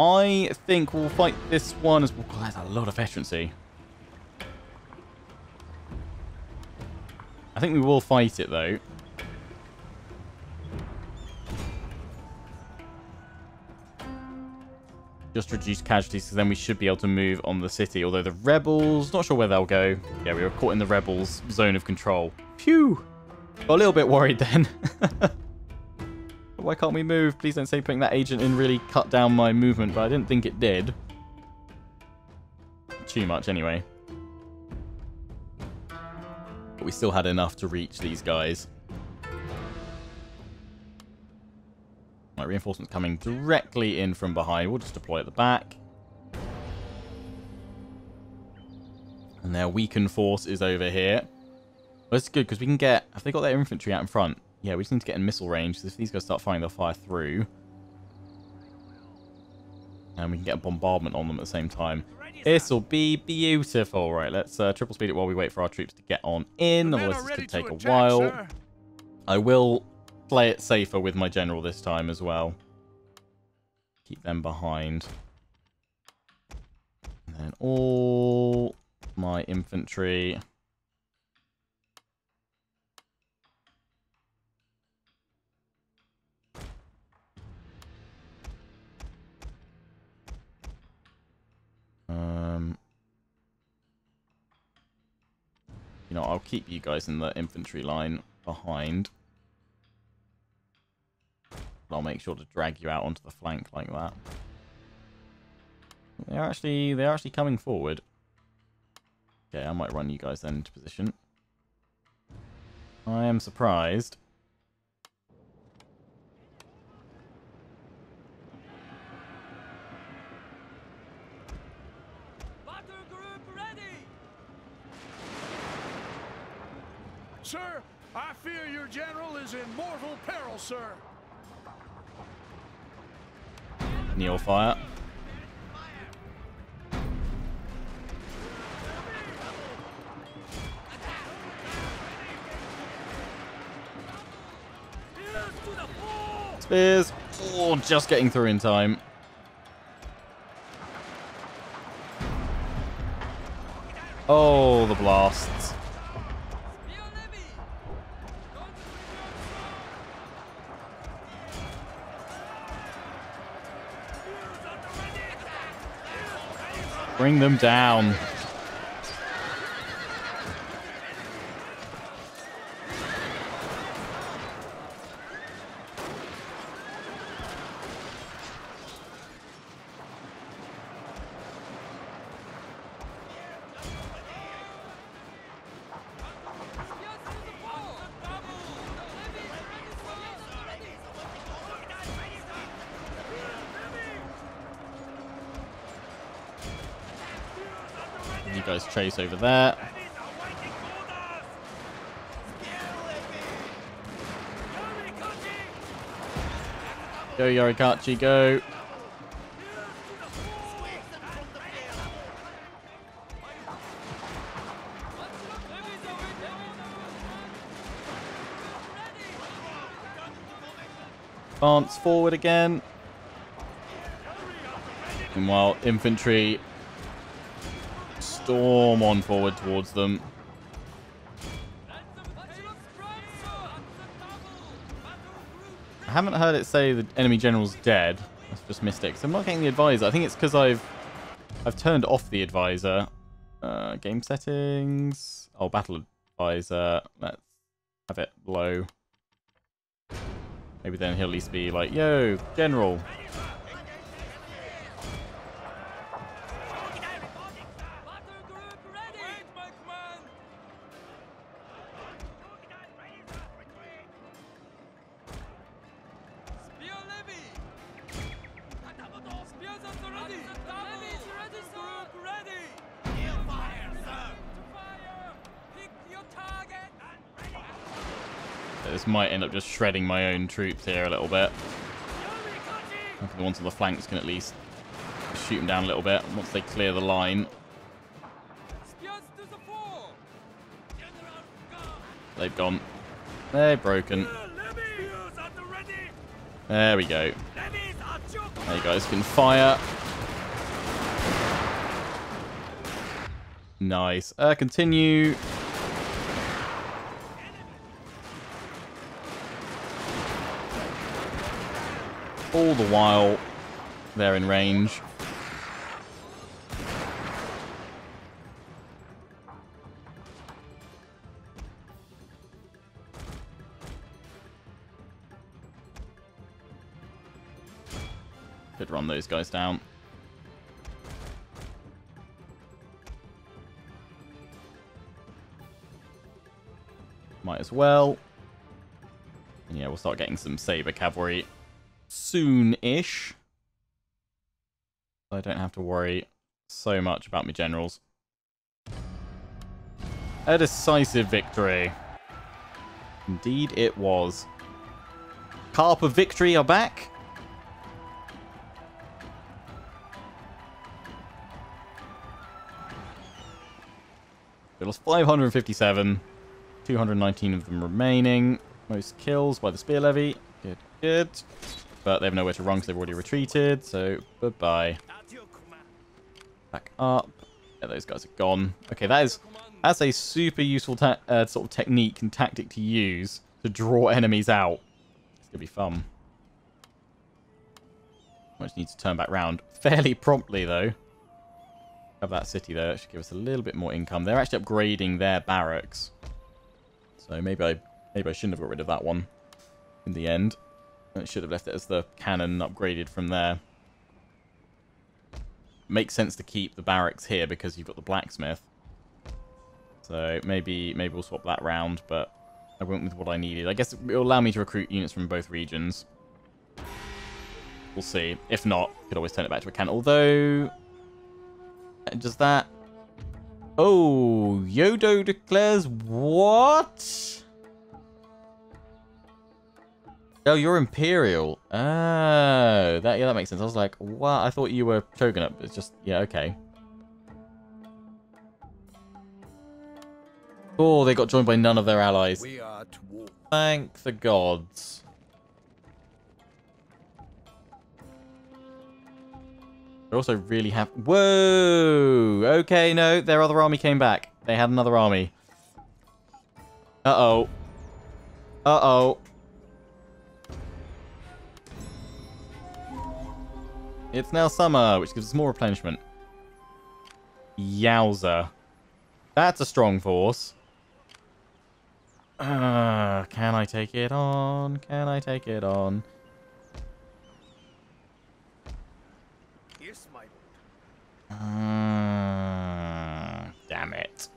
I think we'll fight this one as well. God, that's a lot of veterancy. I think we will fight it, though. Just reduce casualties, because then we should be able to move on the city. Although the rebels, not sure where they'll go. Yeah, we were caught in the rebels' zone of control. Phew! Got a little bit worried then. Why can't we move? Please don't say putting that agent in really cut down my movement, but I didn't think it did. Too much anyway. But we still had enough to reach these guys. Right, reinforcements coming directly in from behind. We'll just deploy at the back. And their weakened force is over here. Well, that's good, because we can get... Have they got their infantry out in front? Yeah, we just need to get in missile range. So if these guys start firing, they'll fire through. And we can get a bombardment on them at the same time. This'll be beautiful. Right, let's uh, triple speed it while we wait for our troops to get on in. Otherwise, this could to take a attack, while. sir. I will play it safer with my general this time as well. Keep them behind. And then all my infantry. Um, you know, I'll keep you guys in the infantry line behind. But I'll make sure to drag you out onto the flank like that. They're actually they're actually coming forward. Okay, I might run you guys then into position. I am surprised. Battle group ready! Sir, I fear your general is in mortal peril, sir. Kneel fire. Spears. Oh, just getting through in time. Oh, the blasts. Bring them down. Chase over there. Go, Yorikachi, go. Advance forward again. Meanwhile, infantry storm on forward towards them. I haven't heard it say the enemy general's dead. That's just Mystics. I'm not getting the advisor. I think it's because I've I've turned off the advisor. Uh, game settings. Oh, battle advisor. Let's have it low. Maybe then he'll at least be like, "Yo, general." Just shredding my own troops here a little bit. Think the ones on the flanks can at least shoot them down a little bit once they clear the line. They've gone. They're broken. There we go. Now you guys can fire. Nice. Uh, continue. All the while, they're in range. Could run those guys down. Might as well. And yeah, we'll start getting some saber cavalry soon-ish. I don't have to worry so much about my generals. A decisive victory. Indeed it was. Carp of Victory are back. We lost 557. 219 of them remaining. Most kills by the spear levy. Good, good. But they have nowhere to run because they've already retreated. So, bye-bye. Back up. Yeah, those guys are gone. Okay, that is that's a super useful uh, sort of technique and tactic to use to draw enemies out. It's gonna be fun. I just need to turn back round fairly promptly though. Have that city there. That should give us a little bit more income. They're actually upgrading their barracks. So maybe I maybe I shouldn't have got rid of that one in the end. Should have left it as the cannon upgraded from there. Makes sense to keep the barracks here because you've got the blacksmith. So maybe maybe we'll swap that round, but I went with what I needed. I guess it'll allow me to recruit units from both regions. We'll see. If not, could always turn it back to a cannon. Although, does that... Oh, Yodo declares what? Oh, you're Imperial. Oh, that yeah, that makes sense. I was like, what? I thought you were Shogunate. It's just, yeah, okay. Oh, they got joined by none of their allies. Thank the gods. They're also really happy. Whoa! Okay, no, their other army came back. They had another army. Uh-oh. Uh-oh. It's now summer, which gives us more replenishment. Yowza. That's a strong force. Uh, can I take it on? Can I take it on? Yes, my lord. Uh, damn it.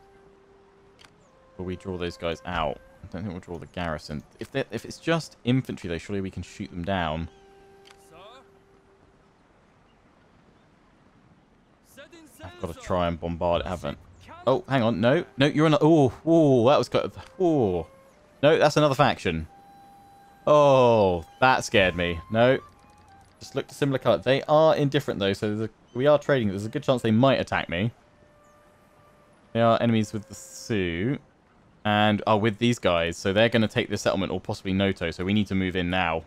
Will we draw those guys out? I don't think we'll draw the garrison. If if it's just infantry, though, surely we can shoot them down. Sir? Set in I've got to sail, try and bombard it, haven't. Oh, hang on. No, no, you're on. A, oh, oh, that was good. Oh, no, that's another faction. Oh, that scared me. No, just looked a similar color. They are indifferent though, so a, we are trading. There's a good chance they might attack me. They are enemies with the Tsu, and are with these guys, so they're going to take this settlement or possibly Noto. So we need to move in now.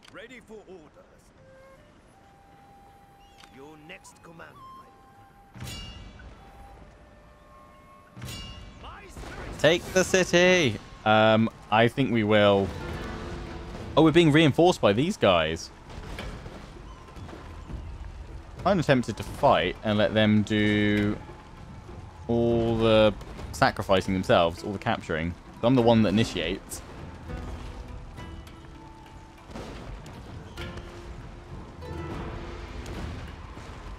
Take the city. Um, I think we will. Oh, we're being reinforced by these guys. I'm tempted to fight and let them do all the sacrificing themselves, all the capturing. I'm the one that initiates.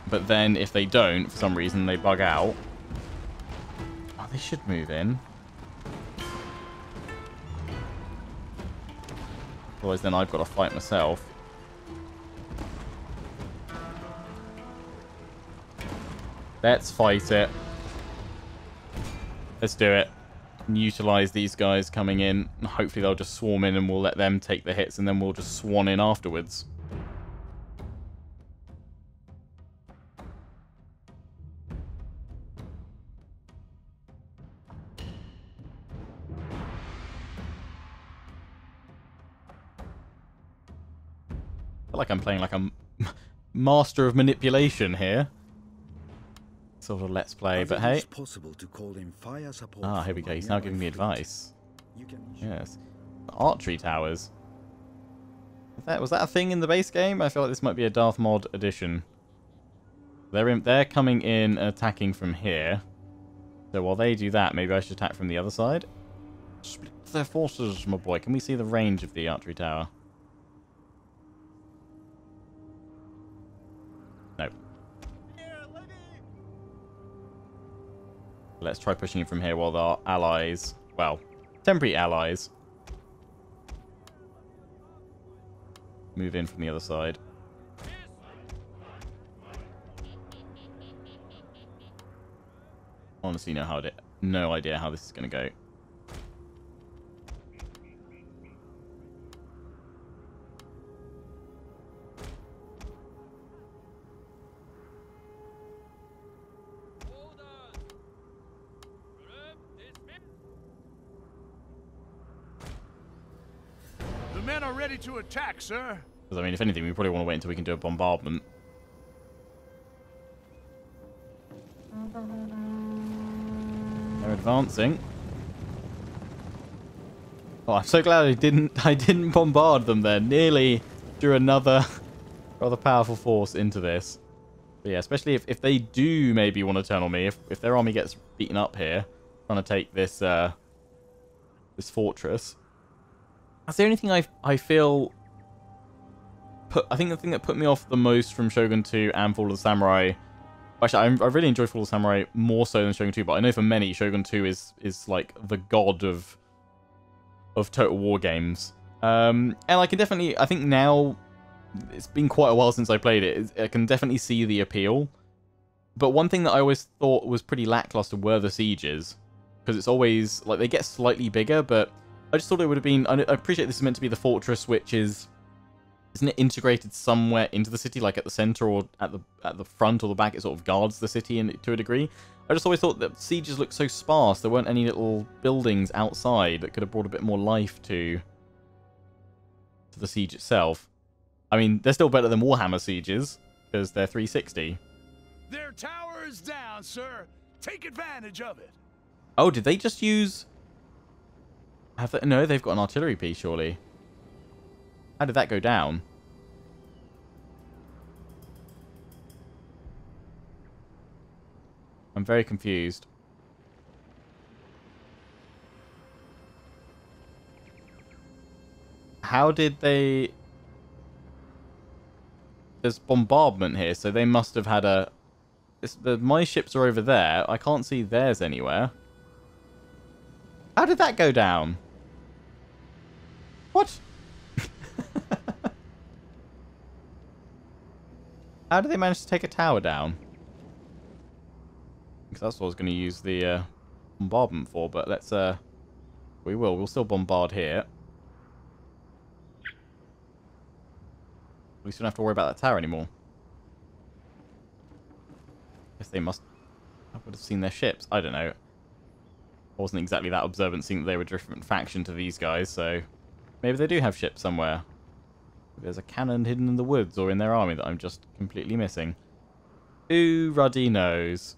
But then if they don't, for some reason, they bug out. Oh, they should move in. Otherwise, then I've got to fight myself. Let's fight it. Let's do it. Utilize these guys coming in. Hopefully they'll just swarm in and we'll let them take the hits and then we'll just swan in afterwards. Like I'm playing like a master of manipulation here. Sort of let's play, but hey. Possible to call in fire support. Ah, here we go. He's now giving me advice. Yes. Archery towers. Was that, was that a thing in the base game? I feel like this might be a Darthmod edition. They're in, they're coming in attacking from here. So while they do that, maybe I should attack from the other side. Split their forces, my boy. Can we see the range of the archery tower? Let's try pushing from here while our allies, well, temporary allies, move in from the other side. Honestly, no, how no idea how this is going to go. Attack, sir. Because, I mean, if anything, we probably want to wait until we can do a bombardment. They're advancing. Oh, I'm so glad I didn't I didn't bombard them there. Nearly drew another rather powerful force into this. But yeah, especially if, if they do maybe want to turn on me, if, if their army gets beaten up here, trying to take this uh, this fortress. That's the only thing I I feel put. I think the thing that put me off the most from Shogun 2 and Fall of the Samurai. Actually, I, I really enjoy Fall of the Samurai more so than Shogun 2, but I know for many Shogun 2 is is like the god of of Total War games. Um, and I can definitely, I think now it's been quite a while since I played it. I can definitely see the appeal. But one thing that I always thought was pretty lackluster were the sieges, because it's always like they get slightly bigger, but I just thought it would have been. I I appreciate this is meant to be the fortress, which is isn't it integrated somewhere into the city, like at the center or at the at the front or the back? It sort of guards the city in, to a degree. I just always thought that sieges looked so sparse. There weren't any little buildings outside that could have brought a bit more life to to the siege itself. I mean, they're still better than Warhammer sieges because they're 360. Their tower is down, sir. Take advantage of it. Oh, did they just use? Have they... No, they've got an artillery piece, surely. How did that go down? I'm very confused. How did they... There's bombardment here, so they must have had a... It's, the, my ships are over there. I can't see theirs anywhere. How did that go down? What? How did they manage to take a tower down? Because that's what I was going to use the uh, bombardment for, but let's... Uh, we will. We'll still bombard here. At least we don't have to worry about that tower anymore. Guess they must... I would have seen their ships. I don't know. I wasn't exactly that observant seeing that they were a different faction to these guys, so... Maybe they do have ships somewhere. There's a cannon hidden in the woods or in their army that I'm just completely missing. Who ruddy knows?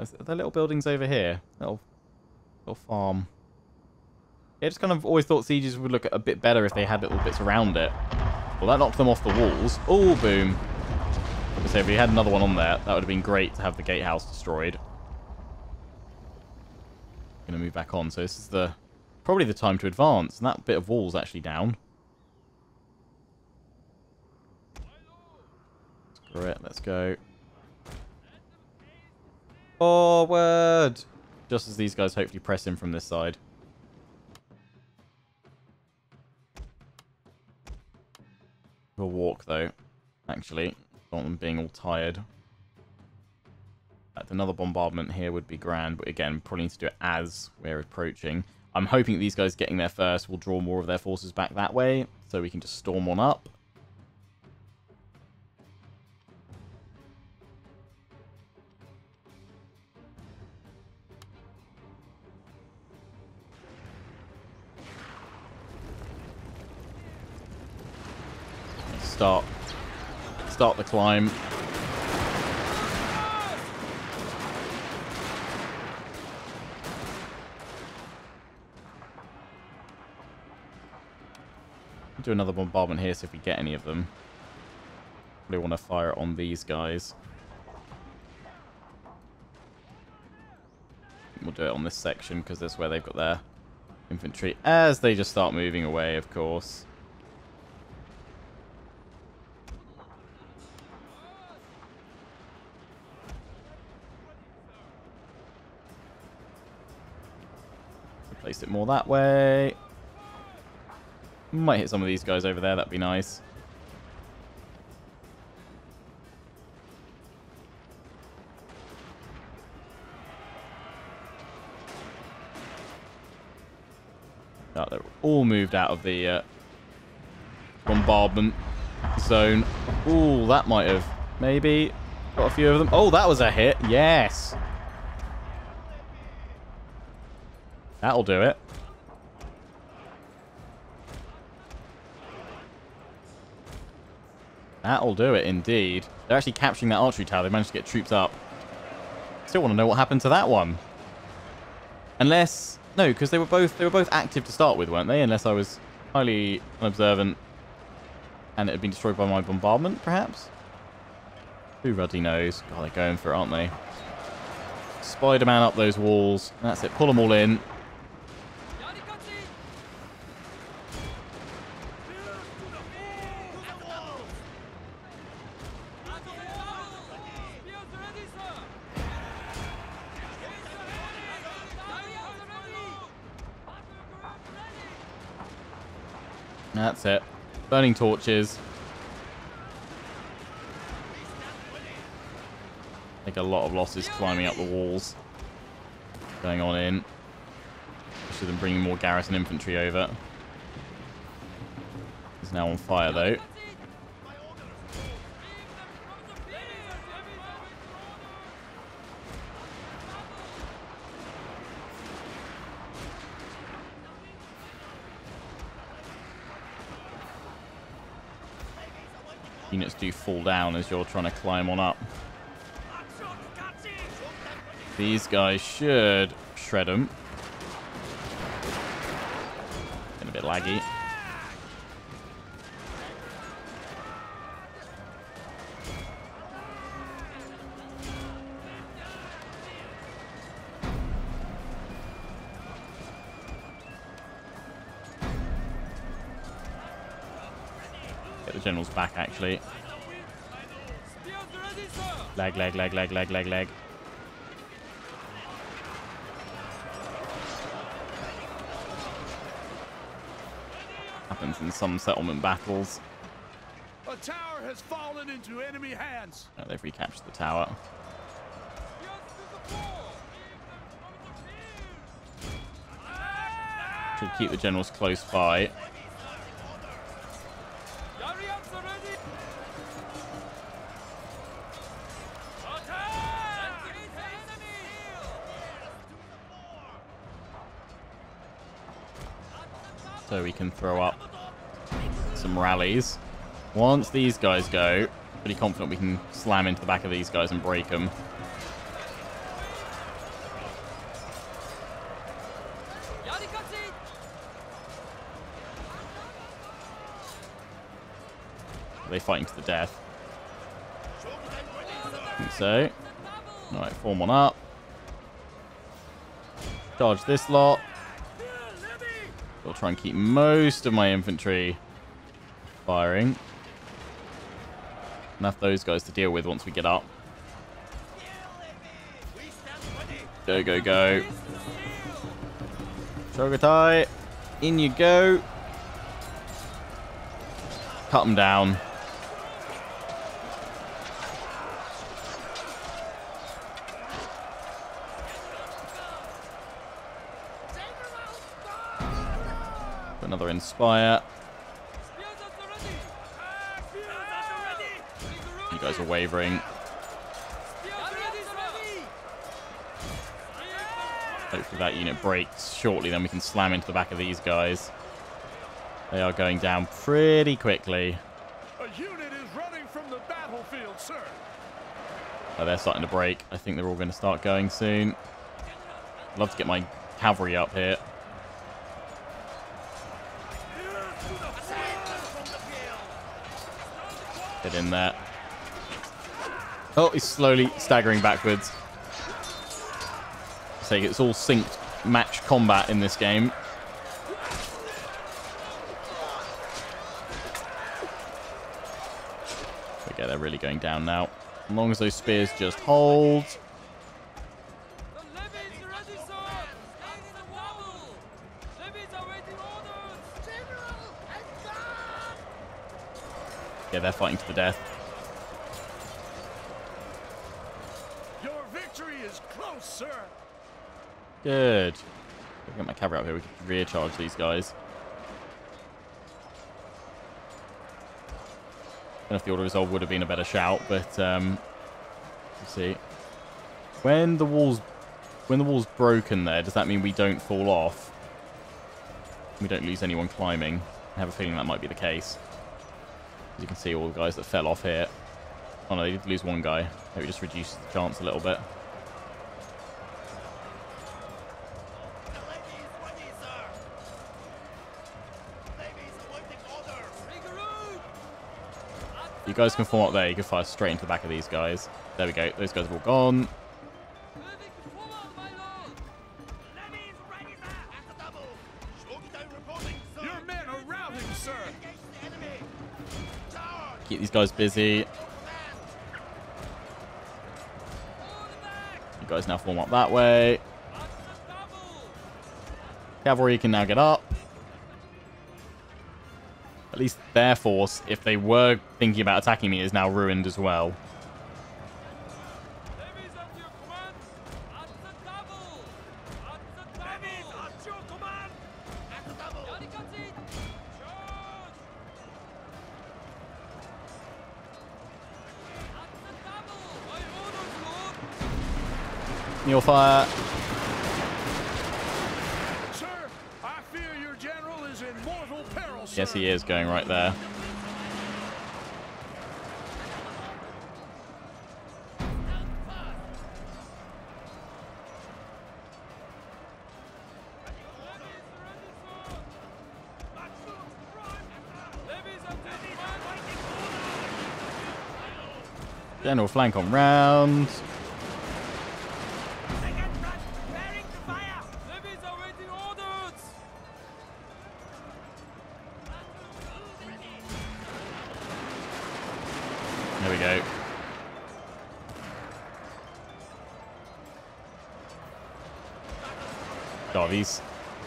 Are there little buildings over here? Little, little farm. Yeah, I just kind of always thought sieges would look a bit better if they had little bits around it. Well, that knocked them off the walls. Oh, boom. Say, if we had another one on there, that would have been great to have the gatehouse destroyed. Gonna move back on. So this is the probably the time to advance, and that bit of wall's actually down. Screw it, let's go. Forward! Just as these guys hopefully press in from this side. We'll walk, though, actually. Want them being all tired. Another bombardment here would be grand, but again, probably need to do it as we're approaching. I'm hoping these guys getting there first will draw more of their forces back that way, so we can just storm on up. Start, start the climb. Do another bombardment here, see if we get any of them. Probably want to fire on these guys. We'll do it on this section, because that's where they've got their infantry. As they just start moving away, of course. Place it more that way. Might hit some of these guys over there. That'd be nice. Oh, they're all moved out of the uh, bombardment zone. Oh, that might have maybe got a few of them. Oh, that was a hit. Yes. That'll do it. That'll do it, indeed. They're actually capturing that archery tower. They managed to get troops up. Still want to know what happened to that one. Unless... No, because they were both they were both active to start with, weren't they? Unless I was highly unobservant and it had been destroyed by my bombardment, perhaps? Who ruddy knows? God, they're going for it, aren't they? Spider-Man up those walls. That's it. Pull them all in. Burning torches. Take a lot of losses climbing up the walls. Going on in. Should them bringing more garrison infantry over. He's now on fire though. Units do fall down as you're trying to climb on up. These guys should shred them. Getting a bit laggy. Lag, lag, lag, lag, lag, lag, lag. Happens in some settlement battles. A tower has fallen into enemy hands. Oh, they've recaptured the tower. Spears to the fore. Should keep the generals close by. can throw up some rallies. Once these guys go, pretty confident we can slam into the back of these guys and break them. Are they fighting to the death? so. Alright, form one up. Dodge this lot. I'll try and keep most of my infantry firing. Enough those guys to deal with once we get up. Go, go, go. Chogatai, in you go. Cut them down. Another Inspire. Spears are ready. Spears are ready. You guys are wavering. Spears ready, sir. Hopefully that unit breaks shortly, then we can slam into the back of these guys. They are going down pretty quickly. A unit is running from the battlefield, sir. Oh, they're starting to break. I think they're all going to start going soon. Love to get my cavalry up here. Get in there. Oh, he's slowly staggering backwards. So it's all synced match combat in this game. Okay, they're really going down now. As long as those spears just hold. They're fighting to the death. Your victory is close, sir. Good. Get my cavalry up here. We can rear charge these guys. don't know if the auto resolve would have been a better shout, but um, let's see. When the wall's when the wall's broken there, does that mean we don't fall off? We don't lose anyone climbing. I have a feeling that might be the case. As you can see, all the guys that fell off here. Oh no, they did lose one guy. Maybe just reduce the chance a little bit. You guys can form up there. You can fire straight into the back of these guys. There we go. Those guys are all gone. Your men are routing, sir. Keep these guys busy. You guys now form up that way. Cavalry can now get up. At least their force, if they were thinking about attacking me, is now ruined as well. Mule fire. Sir, I fear your general is in mortal peril. Yes, he is going right there. Your! General flank on round.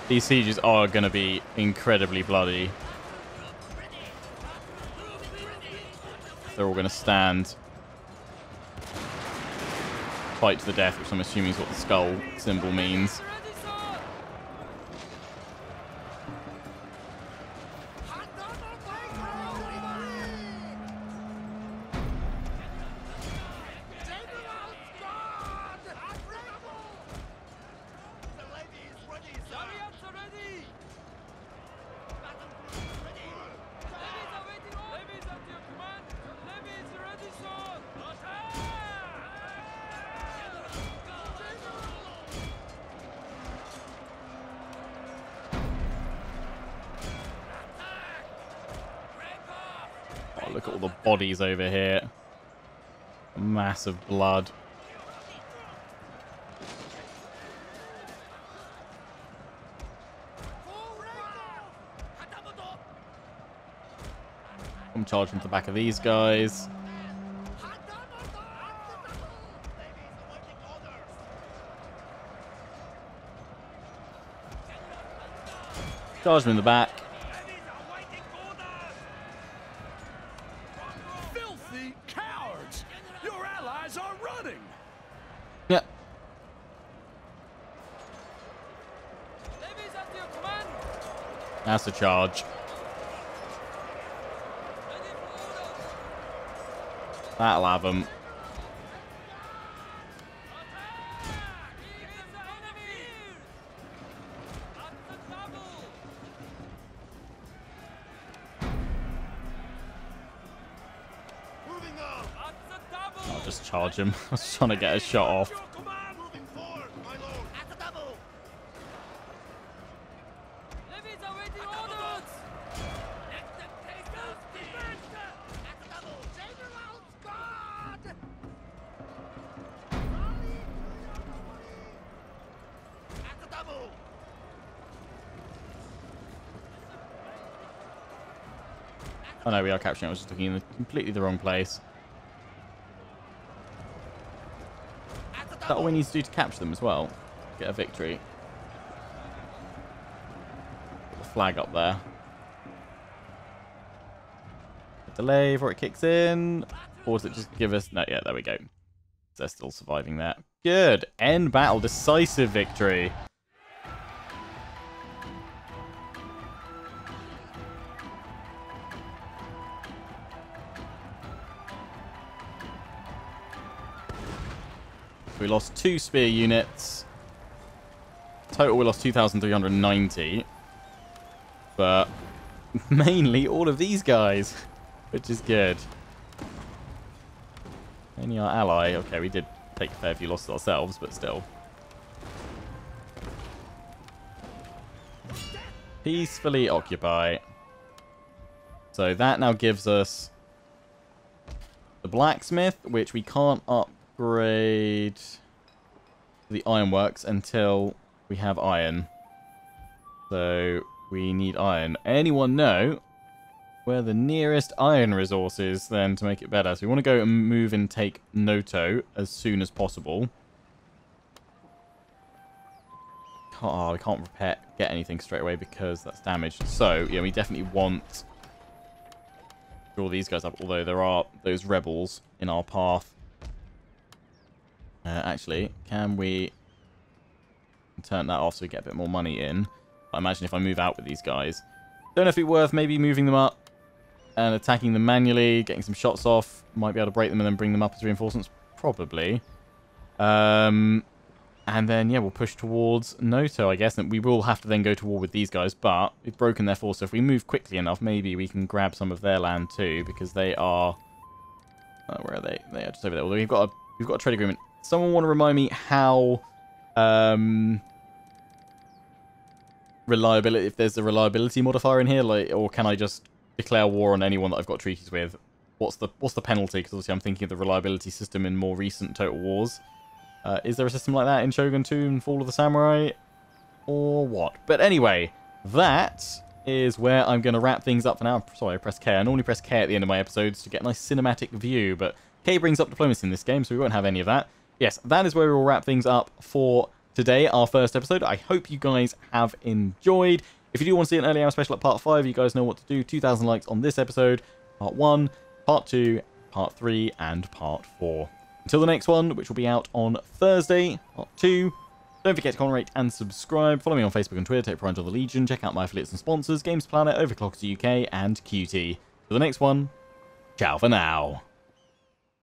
These sieges are going to be incredibly bloody. They're all going to stand, fight to the death, which I'm assuming is what the skull symbol means. Oh, look at all the bodies over here. Mass of blood. I'm charging to the back of these guys. Charge them in the back. Charge. That'll have double! I'll just charge him. I was trying to get a shot off. Are capturing. I was just looking in the, completely the wrong place. Is that all we need to do to capture them as well? Get a victory. Put the flag up there. Delay before it kicks in. Or does it just give us... No, yeah, there we go. They're still surviving that. Good. End battle. Decisive victory. Lost two spear units. Total, we lost 2,390. But mainly all of these guys, which is good. Only our ally. Okay, we did take a fair few losses ourselves, but still. Peacefully occupy. So that now gives us the blacksmith, which we can't upgrade the ironworks until we have iron. So we need iron. Anyone know where the nearest iron resource is then to make it better? So we want to go and move and take Noto as soon as possible. Oh, we can't repair, get anything straight away because that's damaged. So, yeah, we definitely want draw these guys up, although there are those rebels in our path. Uh, actually, can we turn that off so we get a bit more money in? I imagine if I move out with these guys. Don't know if it's worth maybe moving them up and attacking them manually, getting some shots off. Might be able to break them and then bring them up as reinforcements. Probably. Um, and then, yeah, we'll push towards Noto, I guess. And we will have to then go to war with these guys, but we've broken their force. So if we move quickly enough, maybe we can grab some of their land too, because they are... Uh, where are they? They are just over there. Although we've got a, we've got a trade agreement. Someone want to remind me how... Um, reliability, if there's a reliability modifier in here, like, or can I just declare war on anyone that I've got treaties with? What's the what's the penalty? Because obviously I'm thinking of the reliability system in more recent Total Wars. Uh, is there a system like that in Shogun 2 and Fall of the Samurai? Or what? But anyway, that is where I'm going to wrap things up for now. Sorry, I pressed K. I normally press K at the end of my episodes to get a nice cinematic view, but K brings up diplomacy in this game, so we won't have any of that. Yes, that is where we will wrap things up for today, our first episode. I hope you guys have enjoyed. If you do want to see an early hour special at part 5, you guys know what to do. 2,000 likes on this episode, part 1, part 2, part 3, and part 4. Until the next one, which will be out on Thursday, part 2, don't forget to comment, rate, and subscribe. Follow me on Facebook and Twitter, take pride on the Legion, check out my affiliates and sponsors, Gamesplanet, Overclockers UK, and QT. For the next one, ciao for now.